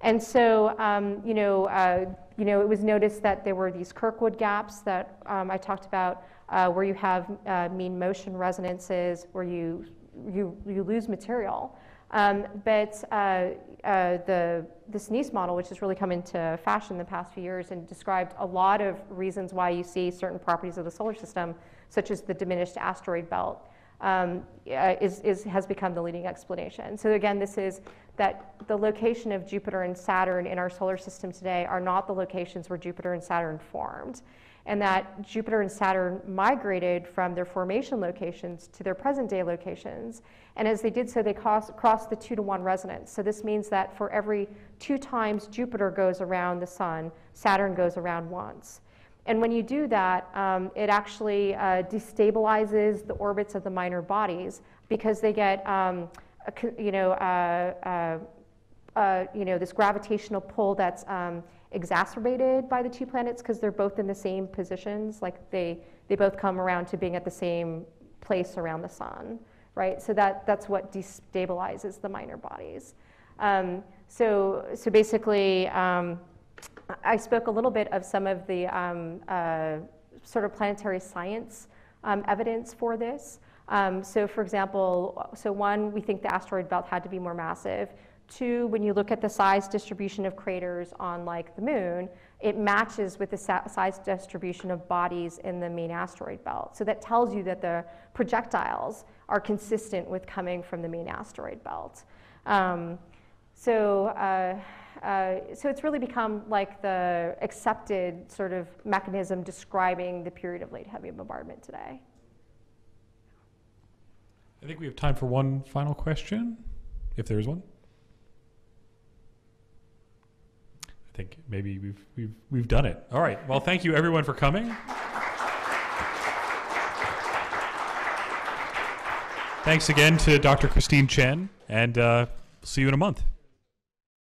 And so, um, you know, uh, you know, it was noticed that there were these Kirkwood gaps that um, I talked about, uh, where you have uh, mean motion resonances, where you you, you lose material. Um, but uh, uh, the, this Nice model, which has really come into fashion the past few years and described a lot of reasons why you see certain properties of the solar system, such as the diminished asteroid belt, um, uh, is, is, has become the leading explanation. So again, this is that the location of Jupiter and Saturn in our solar system today are not the locations where Jupiter and Saturn formed and that Jupiter and Saturn migrated from their formation locations to their present day locations. And as they did so, they cross, crossed the two to one resonance. So this means that for every two times Jupiter goes around the sun, Saturn goes around once. And when you do that, um, it actually uh, destabilizes the orbits of the minor bodies because they get, um, a, you know, uh, uh, uh, you know, this gravitational pull that's um, exacerbated by the two planets because they're both in the same positions. Like they, they both come around to being at the same place around the sun, right? So that, that's what destabilizes the minor bodies. Um, so, so basically, um, I spoke a little bit of some of the um, uh, sort of planetary science um, evidence for this. Um, so, for example, so one, we think the asteroid belt had to be more massive. Two, when you look at the size distribution of craters on like the moon, it matches with the size distribution of bodies in the main asteroid belt. So that tells you that the projectiles are consistent with coming from the main asteroid belt. Um, so, uh, uh, so it's really become like the accepted sort of mechanism describing the period of late heavy bombardment today. I think we have time for one final question, if there is one. I think maybe we've we've we've done it. All right. Well, thank you everyone for coming. Thanks again to Dr. Christine Chen, and uh, see you in a month.